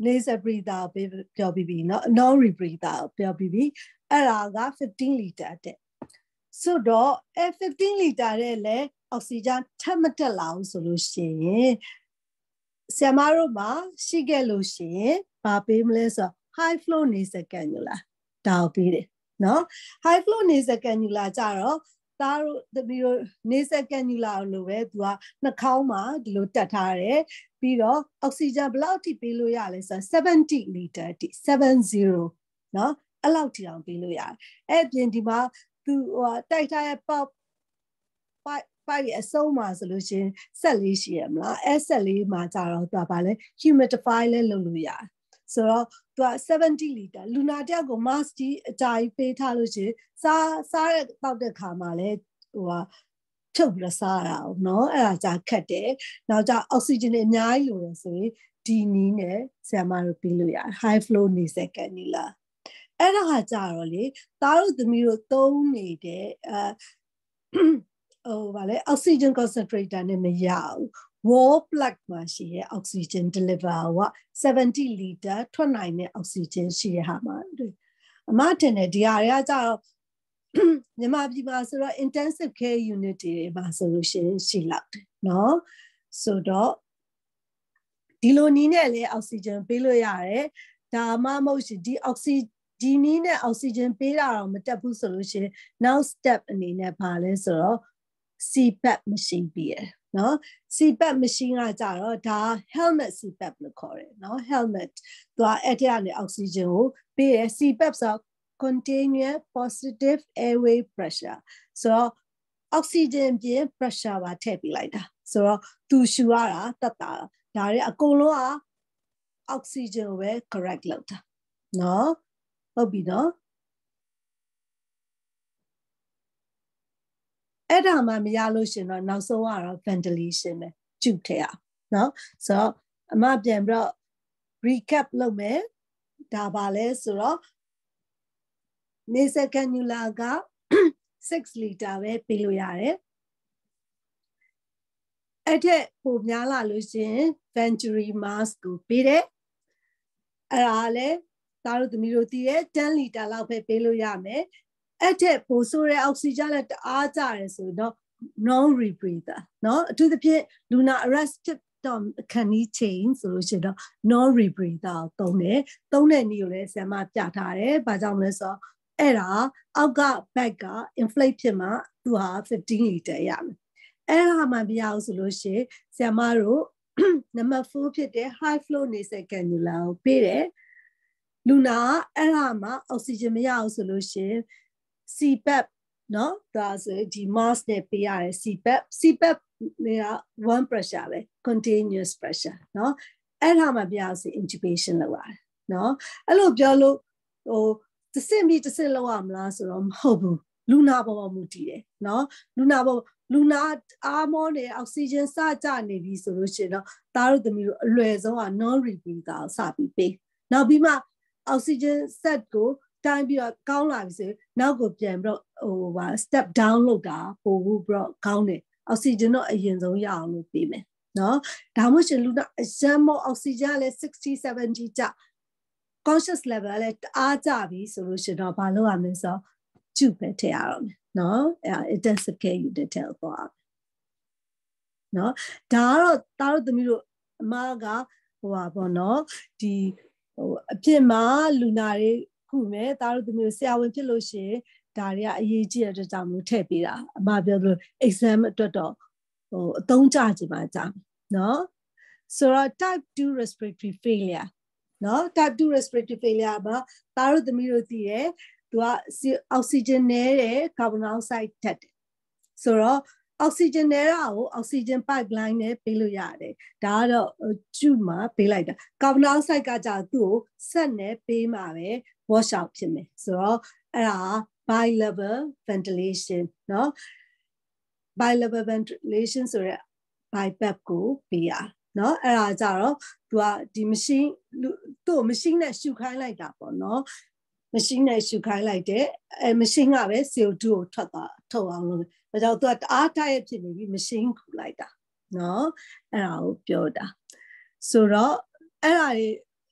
nasal breather ကိုပြောပြီးပြီเนาะ non rebreather ကိုပြောပြီးပြီအဲ့ဒါက15 liter တဲ့ဆိုတော့အဲ15 liter တဲ့လေအောက်ဆီဂျင်ထပ်မတက်လာဘူးဆိုလို့ရှိရင် ဆရာမတို့မှာရှိခဲ့လို့ရှိရင်ဘာပေးမလဲဆိုတော့ high flow nasal cannula ဒါကိုပေးတယ်နော် high flow nasal cannula ကြတော့သားတို့တပီတို့ nasal cannula လို့ပဲသူကနှာခေါင်းမှာဒီလိုတက်ထားတယ်ပြီးတော့အောက်ဆီဂျင်ဘယ်လောက်ထိပေးလို့ရလဲဆိုတော့70 liter ထိ70နော်အဲ့လောက်ထိအောင်ပေးလို့ရတယ်အဲ့ပြင်ဒီမှာသူဟိုတိုက်ထားရဲ့ pop ပိုက်ပိုက်အဆုံးမှာဆိုလို့ရှင်ဆက်လေးရှိရမလားအဲ့ဆက်လေးမှာကြတော့သူကဗာလဲ humidify လဲလုပ်လို့ရတယ်ဆိုတော့သူက70လီတာလူနာတယောက်ကို mask ကြီးအကြာကြီးပေးထားလို့ရှင်စားစားတဲ့တောက်တဲ့ခါမှာလဲဟိုဟာထုတ်ပြီးတော့စားရအောင်เนาะအဲ့ဒါကြာခက်တယ်နောက်ကြအောက်ဆီဂျင်အများကြီးလိုတယ်ဆိုရင်ဒီနီးနဲ့ဆရာမတို့ပြီးလို့ရတယ် high flow နေစကန်နီလာအဲ့ဒါဟာကြတော့လေသားတို့သမီးတို့သုံးနေတဲ့အဲ ဟိုဗာလဲအောက်ဆီဂျင် concentrator နဲ့မရဘူး wall plug မှာရှိရဲ့ oxygen deliver က70 liter ထွက်နိုင်တဲ့ oxygen ရှိတဲ့ဟာမှာအမတင်တဲ့ဒီဟာတွေကကြတော့မြန်မာပြည်မှာဆိုတော့ intensive care unit တွေမှာဆိုလို့ရှိရင်ရှိလောက်တယ်เนาะဆိုတော့ဒီလိုနီးနဲ့လည်းအောက်ဆီဂျင်ပေးလို့ရတယ်ဒါမှမဟုတ်ရှင်ဒီအောက်ဆီဒီနီးနဲ့အောက်ဆီဂျင်ပေးတာတော့မတက်ဘူးဆိုလို့ရှိရင် now step အနေနဲ့ပါလဲဆိုတော့ seatbelt machine ပြီးရယ်နော် seatbelt machine ကကြတော့ဒါ helmet seatbelt လို့ခေါ်တယ်နော် helmet သူကအဲ့ဒီကနေ oxygen ကိုပေးရယ် seatbelt ဆို continuous positive airway pressure ဆိုတော့ oxygen ပြင် pressure ပါထည့်ပေးလိုက်တာဆိုတော့သူရှူရတာတက်တာဒါရဲအကုန်လုံးက oxygen ကိုပဲ correct လုပ်တာနော်ဟုတ်ပြီနော် အဲ့ဒါမှမရလို့ရှင်တော့နောက်ဆုံးကတော့ ventilation ပဲကျုပ်ထဲအောင်နော်ဆိုတော့အမပြန်ပြီးတော့ recap လုပ်မယ်ဒါပါလဲဆိုတော့နေစကန်နူလာက6 liter ပဲပေးလို့ရတယ်အဲ့ထက်ပိုများလာလို့ရှင် Venturi mask ကိုပေးတယ်အဲ့ဒါလည်းသားတို့သမီးတို့တည်ရဲ့10လီတာလောက်ပဲပေးလို့ရမယ် အဲ့ထက်ပိုဆိုးတဲ့အောက်ဆီဂျင်လည်းတအားကြတယ်ဆိုတော့ non rebreather เนาะအထူးသဖြင့် lunar arrest ဖြစ်တော့ခဏီးချိန်ဆိုလို့ရှိရင်တော့ non rebreather ကိုသုံးတယ်သုံးတဲ့နည်းကိုလည်းဆရာမပြထားတယ်ဘာကြောင့်လဲဆိုတော့အဲ့ဒါအောက်က back က inflate ဖြစ်မှသူဟာ15 liter ရမယ်အဲ့ဒါမှမရဘူးဆိုလို့ရှိရင်ဆရာမတို့နံပါတ်4ဖြစ်တဲ့ high flow nasal cannula ကိုပေးတယ်လူနာအဲ့ဒါမှအောက်ဆီဂျင်မရအောင်ဆိုလို့ရှိရင် CPAP နော်ဒါဆိုဒီ mask နဲ့ပေးရတယ် CPAP CPAP က1 pressure ပဲ continuous pressure နော်အဲ့ဒါမှပြရစီ intubation လောက်ရတယ်နော်အဲ့လိုပြောလို့ဟိုတစ်စင်ပြီးတစ်စင်လောက်ရမလားဆိုတော့မဟုတ်ဘူးလူနာပေါ်မှာမူတည်တယ်နော်လူနာပေါ်လူနာအာမောနဲ့အောက်ဆီဂျင်စကြနေပြီဆိုလို့ရှိရင်တော့သားတို့သမီးတို့အလွယ်ဆုံးက non rebreather စပြီးပေးနောက်ပြီးမှအောက်ဆီဂျင် set ကို တိုင်းပြီးတော့ကောင်းလာပြီဆိုနောက်ကိုပြန်ပြီးတော့ဟိုပါ step down လုပ်တာပို့ပြီးတော့ကောင်းတယ်အောက်ဆီဂျင်တော့အရင်ဆုံးရအောင်လုပ်ပေးမယ်နော်ဒါမှမဟုတ်လူနာအရန်မောအောက်ဆီဂျင်လည်း60 70ကျ conscious level လည်းတအားကြပြီဆိုလို့ရှိရင်တော့ဘာလုပ်ရမလဲဆိုတော့ကျုပ်ပဲထည့်ရအောင်နော်အဲ intensive care unit ထဲသွားနော်ဒါကတော့တားတို့သမီးတို့အမကဟိုပါပေါ့နော်ဒီဟိုအဖြစ်မှာလူနာတွေ ခုမဲ့တားတို့သမီးတို့ဆရာဝန်ဖြစ်လို့ရှိရင်ဒါတွေကအရေးကြီးတဲ့အတွက်ကြောင့်မျိုးထည့်ပေးတာအမပြောလို့ exam အတွက်တော့ဟိုအသုံးချခြင်းပါကြာနော်ဆိုတော့ type 2 respiratory failure နော် type 2 respiratory failure မှာတားတို့သမီးတို့သိတယ်သူကအောက်ဆီဂျင်နည်းတယ်ကာဗွန်အောက်ဆိုက်ထက်တယ်ဆိုတော့အောက်ဆီဂျင်နဲတာကိုအောက်ဆီဂျင် pipeline နဲ့ပေးလို့ရတယ်ဒါကတော့ကျူမှာပေးလိုက်တာကာဗွန်အောက်ဆိုက်ကကြာသူ့ကိုဆက်နဲ့ပေးမှာပဲ wash out ဖြစ်မယ်ဆိုတော့အဲ့ဒါ bi level ventilation เนาะ bi level ventilation ဆိုရက် BiPAP ကိုပေးရเนาะအဲ့ဒါကြတော့သူကဒီ machine သူ့ machine နဲ့ရှုခိုင်းလိုက်တာပေါ့เนาะ machine နဲ့ရှုခိုင်းလိုက်တယ်အဲ machine ကပဲ CO2 ကိုထွက်သွားထုတ်အောင်လုပ်ဒါကြောင့်သူကတအားတိုက်ရဖြစ်နေပြီ machine ခူလိုက်တာเนาะအဲ့ဒါကိုပြောတာဆိုတော့အဲ့ဒါတွေ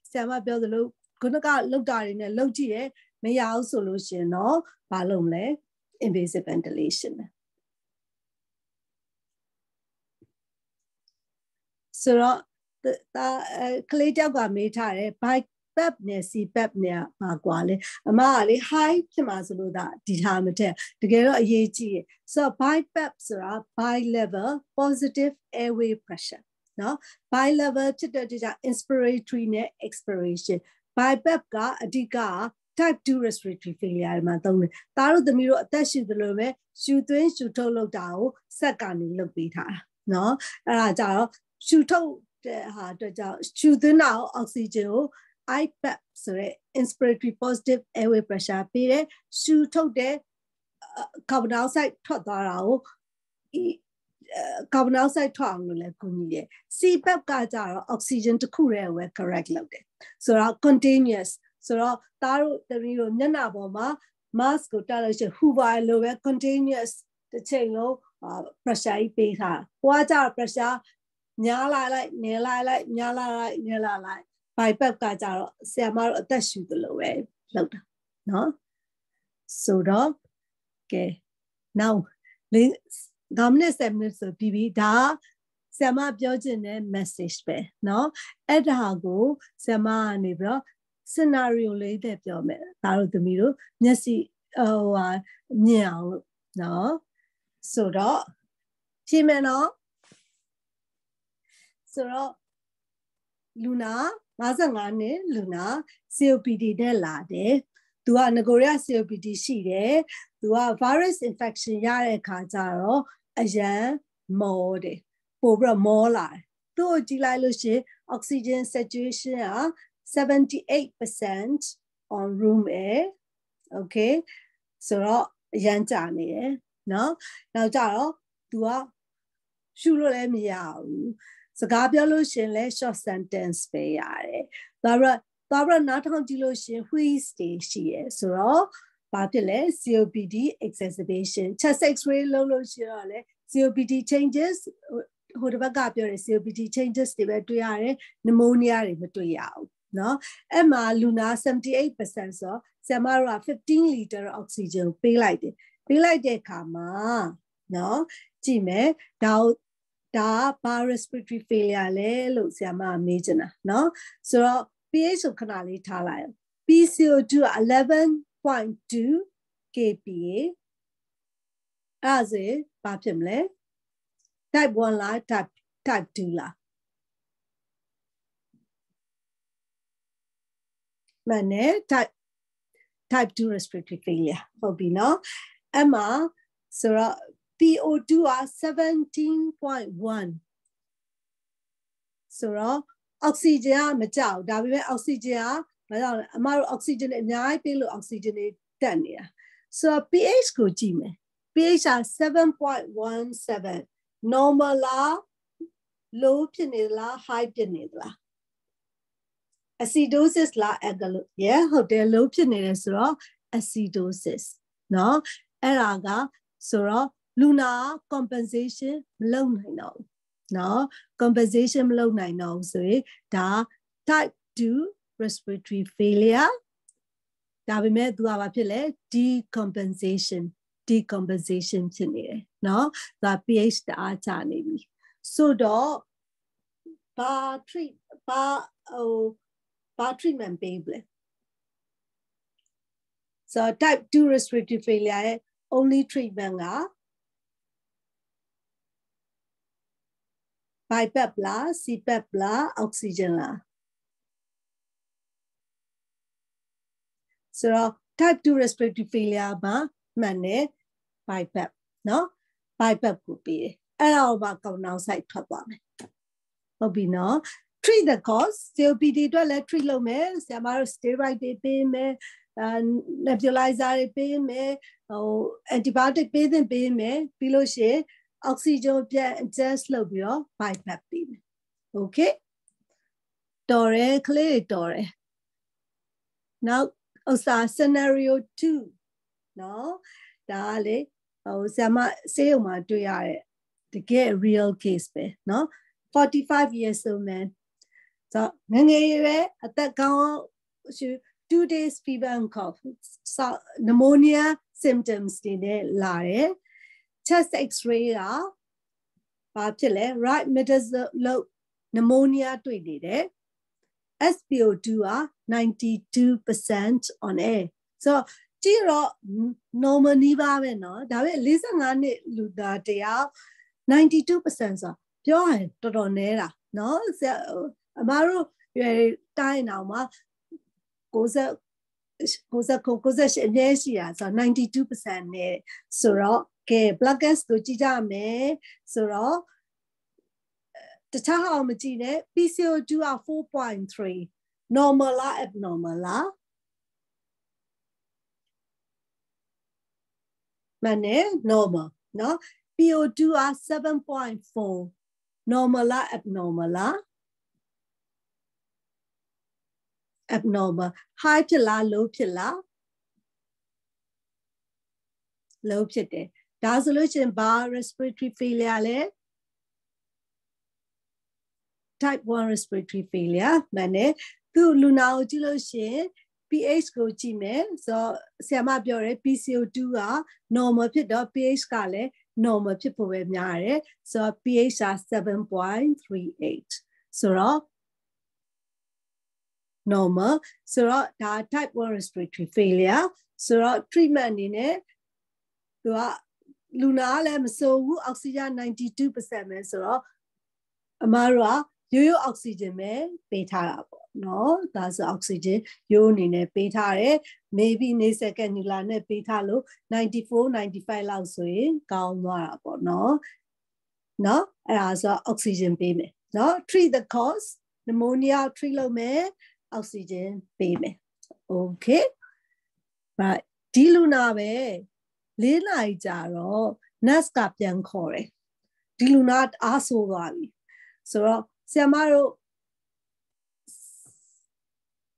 ဆရာမပြောသလို ခုနကလောက်တာတွေနဲ့လောက်ကြည့်ရမရဘူးဆိုလို့ရှင်တော့ဘာလုပ်မလဲ invasive ventilation ပဲဆိုတော့ဒါကလေးတောက်ကမေးထားတယ် bike pep နဲ့ cpep နဲ့ပါကွာလေအမကလေ high ဖြစ်မှာဆိုလို့ဒါဒီထားမထက်တကယ်တော့အရေးကြီးတယ်ဆိုတော့ bi pep ဆိုတာ bi level positive airway pressure နော် bi level ဖြစ်တဲ့ကြောင့် inspiratory နဲ့ expiration bi pep ကအဓိက type 2 respiratory failure မှာသုံးတယ်။ဒါတို့သမီးတို့အသက်ရှူသလိုပဲရှူသွင်းရှူထုတ်လုပ်တာကိုဆက်ကနေလုပ်ပေးထားတာနော်။အဲ့ဒါကြတော့ရှူထုတ်တဲ့ဟာအတွက်ကြောင့်ရှူသွင်းတာကိုအောက်ဆီဂျင်ကို IPAP ဆိုရဲ inspiratory positive airway pressure ပေးတယ်ရှူထုတ်တဲ့ carbon dioxide ထွက်သွားတာကို ကာဗွန်အောက်ဆိုက်ထွက်အောင်လို့လည်းကူညီတယ် CPAP ကကြတော့ oxygen တစ်ခုတည်းပဲ correct လုပ်တယ်ဆိုတော့ continuous ဆိုတော့သားတို့တမီးတို့မျက်နှာပေါ်မှာ mask ကိုတက်လို့ရှိရင် hoover လိုပဲ continuous တစ်ချိန်လုံး pressure ကြီးပေးထားဟိုကကြတော့ pressure များလာလိုက်နေလာလိုက်များလာလိုက်နေလာလိုက် bypass ကကြတော့ဆရာမတို့အသက်ရှူသလိုပဲလုပ်တာเนาะဆိုတော့ကဲ now 9 minutes 7 minutes ဆိုပြီးပြီဒါဆရာမပြောချင်တဲ့ message ပဲเนาะအဲ့ဒါကိုဆရာမကနေပြီးတော့ scenario လေးတဲ့ပြောမယ်ဒါတို့သမီးတို့မျက်စိဟိုဟာမြင်အောင်လို့နော်ဆိုတော့ဖြေမယ်နော်ဆိုတော့လူနာ55နှစ်လူနာ COPD နဲ့လာတယ် သူကငကိုရ COPD ရှိတယ်သူက virus infection ရတဲ့ခါကျတော့ အရန်မောတယ်ပို့ပြီးတော့မောလာတယ်သူ့ကိုကြည့်လိုက်လို့ရှိရင် oxygen saturation က78% on room air okay ဆိုတော့အရန်ကြာနေတယ်เนาะနောက်ကြတော့ तू ကရှုလို့လည်းမရဘူးစကားပြောလို့ရှင်လဲ short sentence ပဲရတယ်ဒါရဒါရနားထောင်ကြည့်လို့ရှင် wheeze တွေရှိရယ်ဆိုတော့ ဘာဖြစ်လဲ COPD exacerbation chest x-ray လုပ်လို့ရှိတော့လဲ COPD changes ဟိုတစ်ဘက်ကပြောတယ် COPD changes တွေပဲတွေ့ရတယ် pneumonia တွေမတွေ့ရဘူးเนาะအဲ့မှာလူနာ78%ဆိုဆရာမတို့က15 liter oxygen ပေးလိုက်တယ်ပေးလိုက်တဲ့အခါမှာเนาะကြည့်မယ်ဒါဒါဘာ respiratory failure လဲလို့ဆရာမမေးချင်တာเนาะဆိုတော့ pH ကိုခဏလေးထားလိုက် PCO2 two kPa as a papium lay type 1 la type type 2 la. Mane type type 2 respiratory failure for be no emma so po2 are 17.1 so oxygen ma jao da ba oxygen ဘာကြောင့်လဲအမတို့အောက်ဆီဂျင်တွေအများကြီးပေးလို့အောက်ဆီဂျင်တွေတက်နေတာဆိုတော့ pH ကိုကြည့်မယ် pH က7.17 normal လား low ဖြစ်နေလား high ဖြစ်နေလား acidosis လား alkali yeah ဟုတ်တယ် low ဖြစ်နေတယ်ဆိုတော့ acidosis เนาะအဲ့ဒါကဆိုတော့လူနာ compensation မလုပ်နိုင်တော့ဘူးเนาะ compensation မလုပ်နိုင်တော့ဘူးဆိုရင်ဒါ type 2 respiratory failure ဒါပေမဲ့သူကဘာဖြစ်လဲ decompensation decompensation ဖြစ်နေတယ်เนาะဒါ pH တအားကျနေပြီဆိုတော့ဘာ treat ဘာဟိုဘာ treatment ပေးဘလဲ so type 2 respiratory failure ရဲ့ only treatment က BiPAP လား CPAP လား oxygen လား ဆိုတော့ type 2 respiratory failure မှာမှန်တယ် BiPAP เนาะ BiPAP ကိုပေးတယ်အဲ့ဒါကိုပါကောင်နောက်ဆိုင်ထွက်သွားမယ်ဟုတ်ပြီเนาะ treat the cause COPD အတွက်လည်း treat လုပ်မယ်ဆရာမတို့ steroid တွေပေးမယ်အဲ nebulizer တွေပေးမယ်ဟို antibiotic ပေးသင့်ပေးမယ်ပြီးလို့ရှိရင် oxygen ပြန် adjust လုပ်ပြီးတော့ BiPAP ပေးမယ် okay တော်တယ်ကလေးတွေတော်တယ်နောက် ဥစ္စာ scenario 2เนาะဒါကလေဟိုဆရာမဆေးရုံမှာတွေ့ရတဲ့တကယ် real case ပဲเนาะ45 years old man ဆိုငငယ်ရွယ်အသက်ကောင်းရှူ2 days fever and cough pneumonia symptoms တွေနဲ့လာတယ် chest x-ray ကဘာဖြစ်လဲ right middle lobe pneumonia တွေ့နေတယ် SPO2 က92% on air ဆိုတော့ကြည့်တော့ normal နီးပါးပဲเนาะဒါပေမဲ့45နှစ်လူသားတယောက်92%ဆိုပြောရင်တော်တော်နည်းတာเนาะအမတို့တိုင်းအောင်မှာ90 90 90အမြဲရှိတာဆို92%နဲ့ဆိုတော့ကဲ blood gas ကိုကြည့်ကြမယ်ဆိုတော့ တခြားဟာမကြည့်နဲ့ PCO2 က4.3 normal လား abnormal လားမနဲ့ normal เนาะ PO2 က7.4 normal လား abnormal လား abnormal high ဖြစ်လား low ဖြစ်လား low ဖြစ်တယ်ဒါဆိုလို့ချင်းဘာ respiratory failure လဲ Type 1 respiratory failure မှန်တယ်သူလူနာကိုကြည့်လို့ရှိရင် pH ကိုကြည့်မယ်ဆိုတော့ဆရာမပြောတယ် PCO2 က normal ဖြစ်တော့ pH ကလည်း normal ဖြစ်ဖို့ပဲများတယ်ဆိုတော့ pH က7.38ဆိုတော့ normal ဆိုတော့ဒါ type 1 respiratory failure ဆိုတော့ treatment အနေနဲ့သူကလူနာကလည်းမစိုးဘူးအောက်ဆီဂျင်92%ပဲဆိုတော့အမားတို့က ရိုးရိုးအောက်ဆီဂျင်ပဲပေးထားတာပေါ့နော်ဒါဆိုအောက်ဆီဂျင်ရိုးအနေနဲ့ပေးထားတယ် maybe နေစက္ကန့်နူလာနဲ့ပေးထားလို့94 95လောက်ဆိုရင်ကောင်းသွားတာပေါ့နော်နော်အဲ့ဒါဆိုအောက်ဆီဂျင်ပေးမယ်နော် treat the cause pneumonia treat လုပ်မယ်အောက်ဆီဂျင်ပေးမယ် okay right ဒီလူနာပဲ၄နာရီကြာတော့ nurse ကပြန်ခေါ်တယ်ဒီလူနာအားဆိုးသွားပြီဆိုတော့ ဆရာမတို့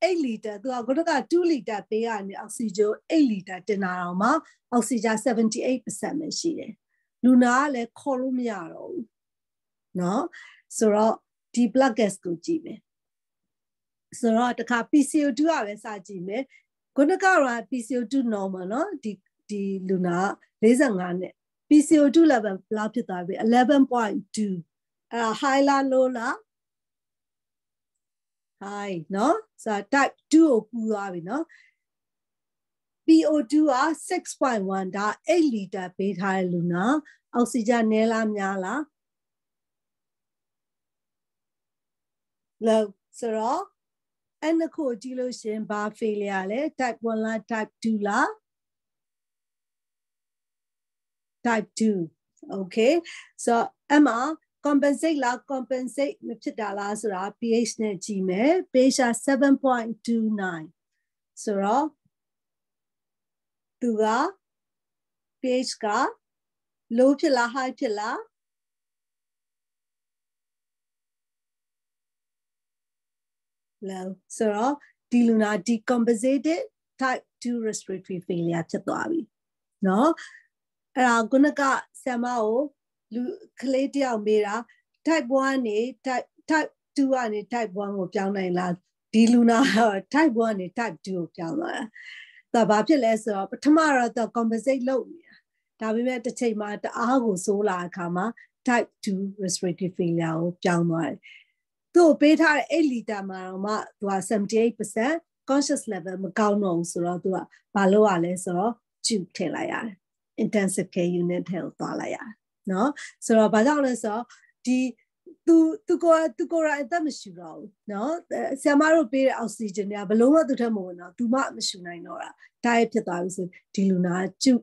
8လီတာသူကခုနက2လီတာပေးရနေအောက်ဆီဂျင်8လီတာတင်တာတော့မှအောက်ဆီဂျင်78%ပဲရှိတယ်လူနာကလည်းခေါ်လို့မရတော့ဘူးเนาะဆိုတော့ဒီ blood gas ကိုကြည့်မယ်ဆိုတော့တခါ PCO2 ကပဲစကြည့်မယ်ခုနကတော့ PCO2 normal เนาะဒီဒီလူနာ45နဲ့ PCO2 level ဘယ်လောက်ဖြစ်သွားပြီ11.2 အဲ high လားလို့လား high နော်ဆိုတော့ type 2ကိုပူသွားပြီနော် PO2 က6.1ဒါ8လီတာပေးထားတဲ့လူနော်အောက်ဆီဂျင်နည်းလားများလား low ဆိုတော့အဲ့နှစ်ခုကြည့်လို့ရှင်ဘာ failure လဲ type 1လား type 2လား type 2 okay so အမ compensate လား compensate မဖြစ်တာလားဆိုတာ pH နဲ့ကြည့်မယ် pH 7.29ဆိုတော့သူက pH က low ဖြစ်လား high ဖြစ်လား low ဆိုတော့ဒီလူနာ decompensated type 2 respiratory failure ဖြစ်သွားပြီเนาะအဲ့ဒါခုနကဆ iam ကို လူကလေးတယောက်မေးတာ type 1နေ type type 2ကနေ type 1ကိုပြောင်းနိုင်လားဒီလူနာ type 1နေ type 2ကိုပြောင်းလာတာဒါဘာဖြစ်လဲဆိုတော့ပထမတော့သူ compensate လုပ်နေတာဒါပေမဲ့တစ်ချိန်မှာတအားကိုစိုးလာအခါမှာ type 2 respiratory failure ကိုပြောင်းသွားတယ်သူ့ကိုပေးထားတဲ့8လီတာမှာတော့မှသူက78% conscious level မကောင်းတော့ဘူးဆိုတော့သူကဘာလုပ်ရလဲဆိုတော့ tube ထည့်လိုက်ရတယ် intensive care unit ထဲကိုသွားလိုက်ရတယ် เนาะဆိုတော့ဘာကြောင့်လဲဆိုတော့ဒီသူသူကသူကိုယ်တိုင်အသက်မရှူတော့ဘူးเนาะဆရာမတို့ပေးတဲ့အောက်ဆီဂျင်တွေကဘလုံးဝသူထက်မဝင်တော့သူမှမရှူနိုင်တော့တာဒါရဖြစ်သွားပြီဆိုဒီလူနာကျု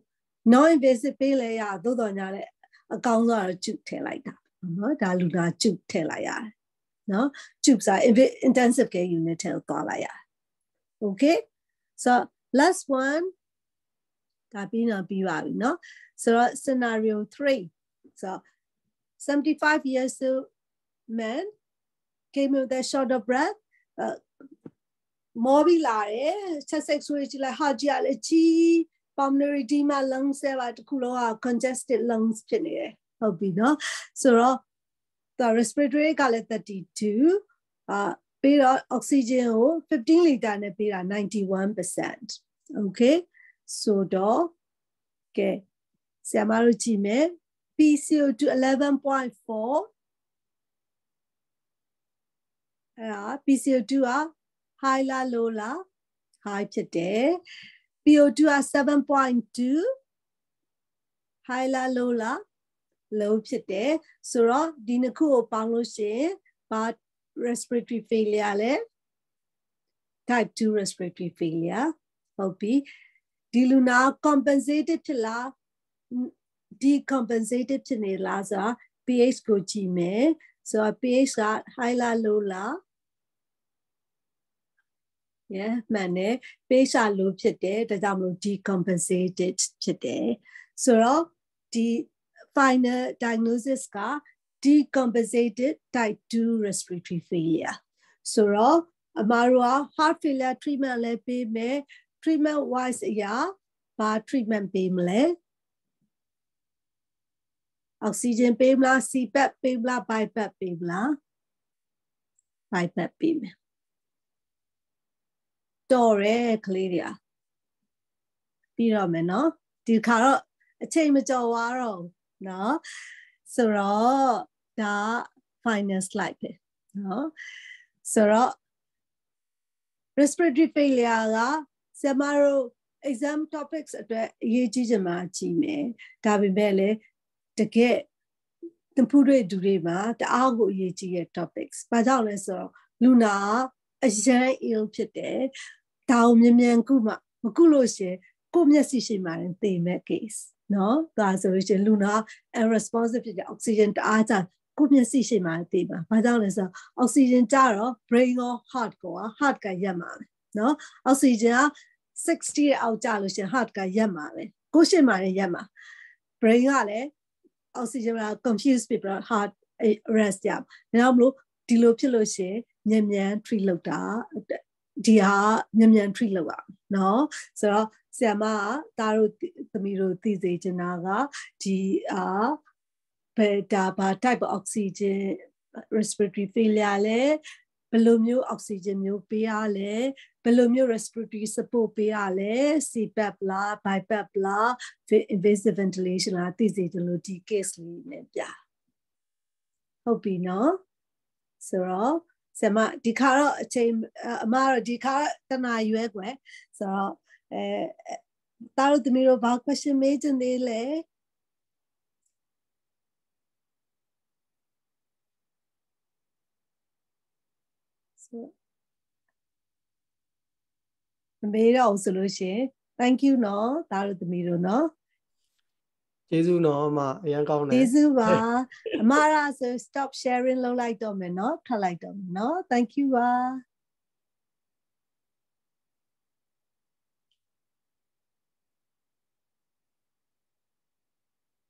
non invasive ပေးလဲရသို့တော်ညာတဲ့အကောင်းဆုံးကတော့ကျုထည့်လိုက်တာเนาะဒါလူနာကျုထည့်လိုက်ရတယ်เนาะကျုစား intensive care unit ထဲကိုသွားလိုက်ရတယ် okay so last one ဒါပြီးတော့ပြီးပါပြီเนาะဆိုတော့ scenario 3 So 75 years old man came with a short of breath uh, မောပြီးလာတယ်ချက်ဆက်ဆွေးကြည့်လိုက်ဟာကြီးကလည်းကြီး pulmonary edema lungs တွေပါတခုလုံးက congested lungs ဖြစ်နေတယ်ဟုတ်ပြီနော်ဆိုတော့ the respiratory ကလည်း32အာပြီးတော့ oxygen ကို15 liter နဲ့ပေးတာ91% okay ဆိုတော့ကဲဆရာမတို့ကြည့်မယ် PCO2 11.4အဲ့ဒါ PCO2 က high လား low လား high ဖြစ်တယ် PO2 က7.2 high လား low လား low ဖြစ်တယ်ဆိုတော့ဒီနှစ်ခုကိုပေါင်းလို့ရှိရင်ဘာ respiratory failure လဲ type 2 respiratory failure ဟုတ်ပြီဒီလူနာ compensated ဖြစ်လား decompensated ဖြစ်နေလားဆိုတာ pH ကိုကြည့်မယ်ဆိုတော့ pH က high လား low လား yeah မှန်တယ် pH က low ဖြစ်တယ်ဒါကြောင့်မလို့ decompensated ဖြစ်တယ်ဆိုတော့ဒီ final diagnosis က decompensated type 2 respiratory failure ဆိုတော့အမားတို့က heart failure treatment လည်းပေးမယ် treatment wise အရာဘာ treatment ပေးမလဲ အောက်ဆီဂျင်ပေးမလား CPAP ပေးမလား BiPAP ပေးမလား BiPAP ပေးမယ်တော်ရဲကလေးတွေပြီးတော့မယ်နော်ဒီခါတော့အချိန်မကျော်သွားတော့နော်ဆိုတော့ဒါ final slide ပဲနော်ဆိုတော့ respiratory failure ကဆရာမတို့ exam topics အတွက်အရေးကြီးချင်မှကြီးမယ်ဒါပေမဲ့လည်း တကယ်တပူတွေဒူတွေမှာတအားကိုအရေးကြီးတဲ့ topics ဘာကြောင့်လဲဆိုတော့လူနာအရန် ill ဖြစ်တယ်ဒါကိုမြန်မြန်ကုမှမကုလို့ရှင်ကိုမျက်စိရှိမှရင်သေမဲ့ case နော်ဒါဆိုလို့ရှင်လူနာ unresponsive ဖြစ်တဲ့ oxygen တအားကြကိုမျက်စိရှိမှသေမှာဘာကြောင့်လဲဆိုတော့ oxygen ကြတော့ brain ရော heart ကော heart ကရက်မှာပဲနော် oxygen က60အောက်ကြလို့ရှင် heart ကရက်မှာပဲကိုရှိမှရင်ရက်မှာ brain ကလည်း oxygen က confuse ဖြစ်ပြီး heart rest ရ။ဒါကြောင့်မလို့ဒီလိုဖြစ်လို့ရှင်မြန်မြန် treat လုပ်တာဒီဟာမြန်မြန် treat လုပ်ရအောင်နော်ဆိုတော့ဆရာမကဒါတို့သမီးတို့သိစေချင်တာကဒီအာဘယ်ဒါဘာ type of oxygen respiratory failure လဲဘယ်လိုမျိုး oxygen မျိုးပေးရလဲ ဘယ်လိုမျိုး respiratory support ပေးရလဲ CPAP လား BiPAP လား invasive ventilation လားသိစေချင်လို့ဒီ case လေးနဲ့ပြဟုတ်ပြီနော်ဆိုတော့ဆရာမဒီခါတော့အချိန်အမတော့ဒီခါတနာရွယ်ကွယ်ဆိုတော့အဲတားတို့သမီးတို့ဘာ question မေးချင်သေးလဲဆို မေးတော့ဆိုလို့ရှင် thank you နော်တားတို့သမီးတို့နော်ကျေးဇူးနော်အမအရန်ကောင်းတယ်ကျေးဇူးပါအမရာဆို stop sharing လုပ်လိုက်တော့မယ်နော်ထပ်လိုက်တော့မယ်နော် thank you ပါ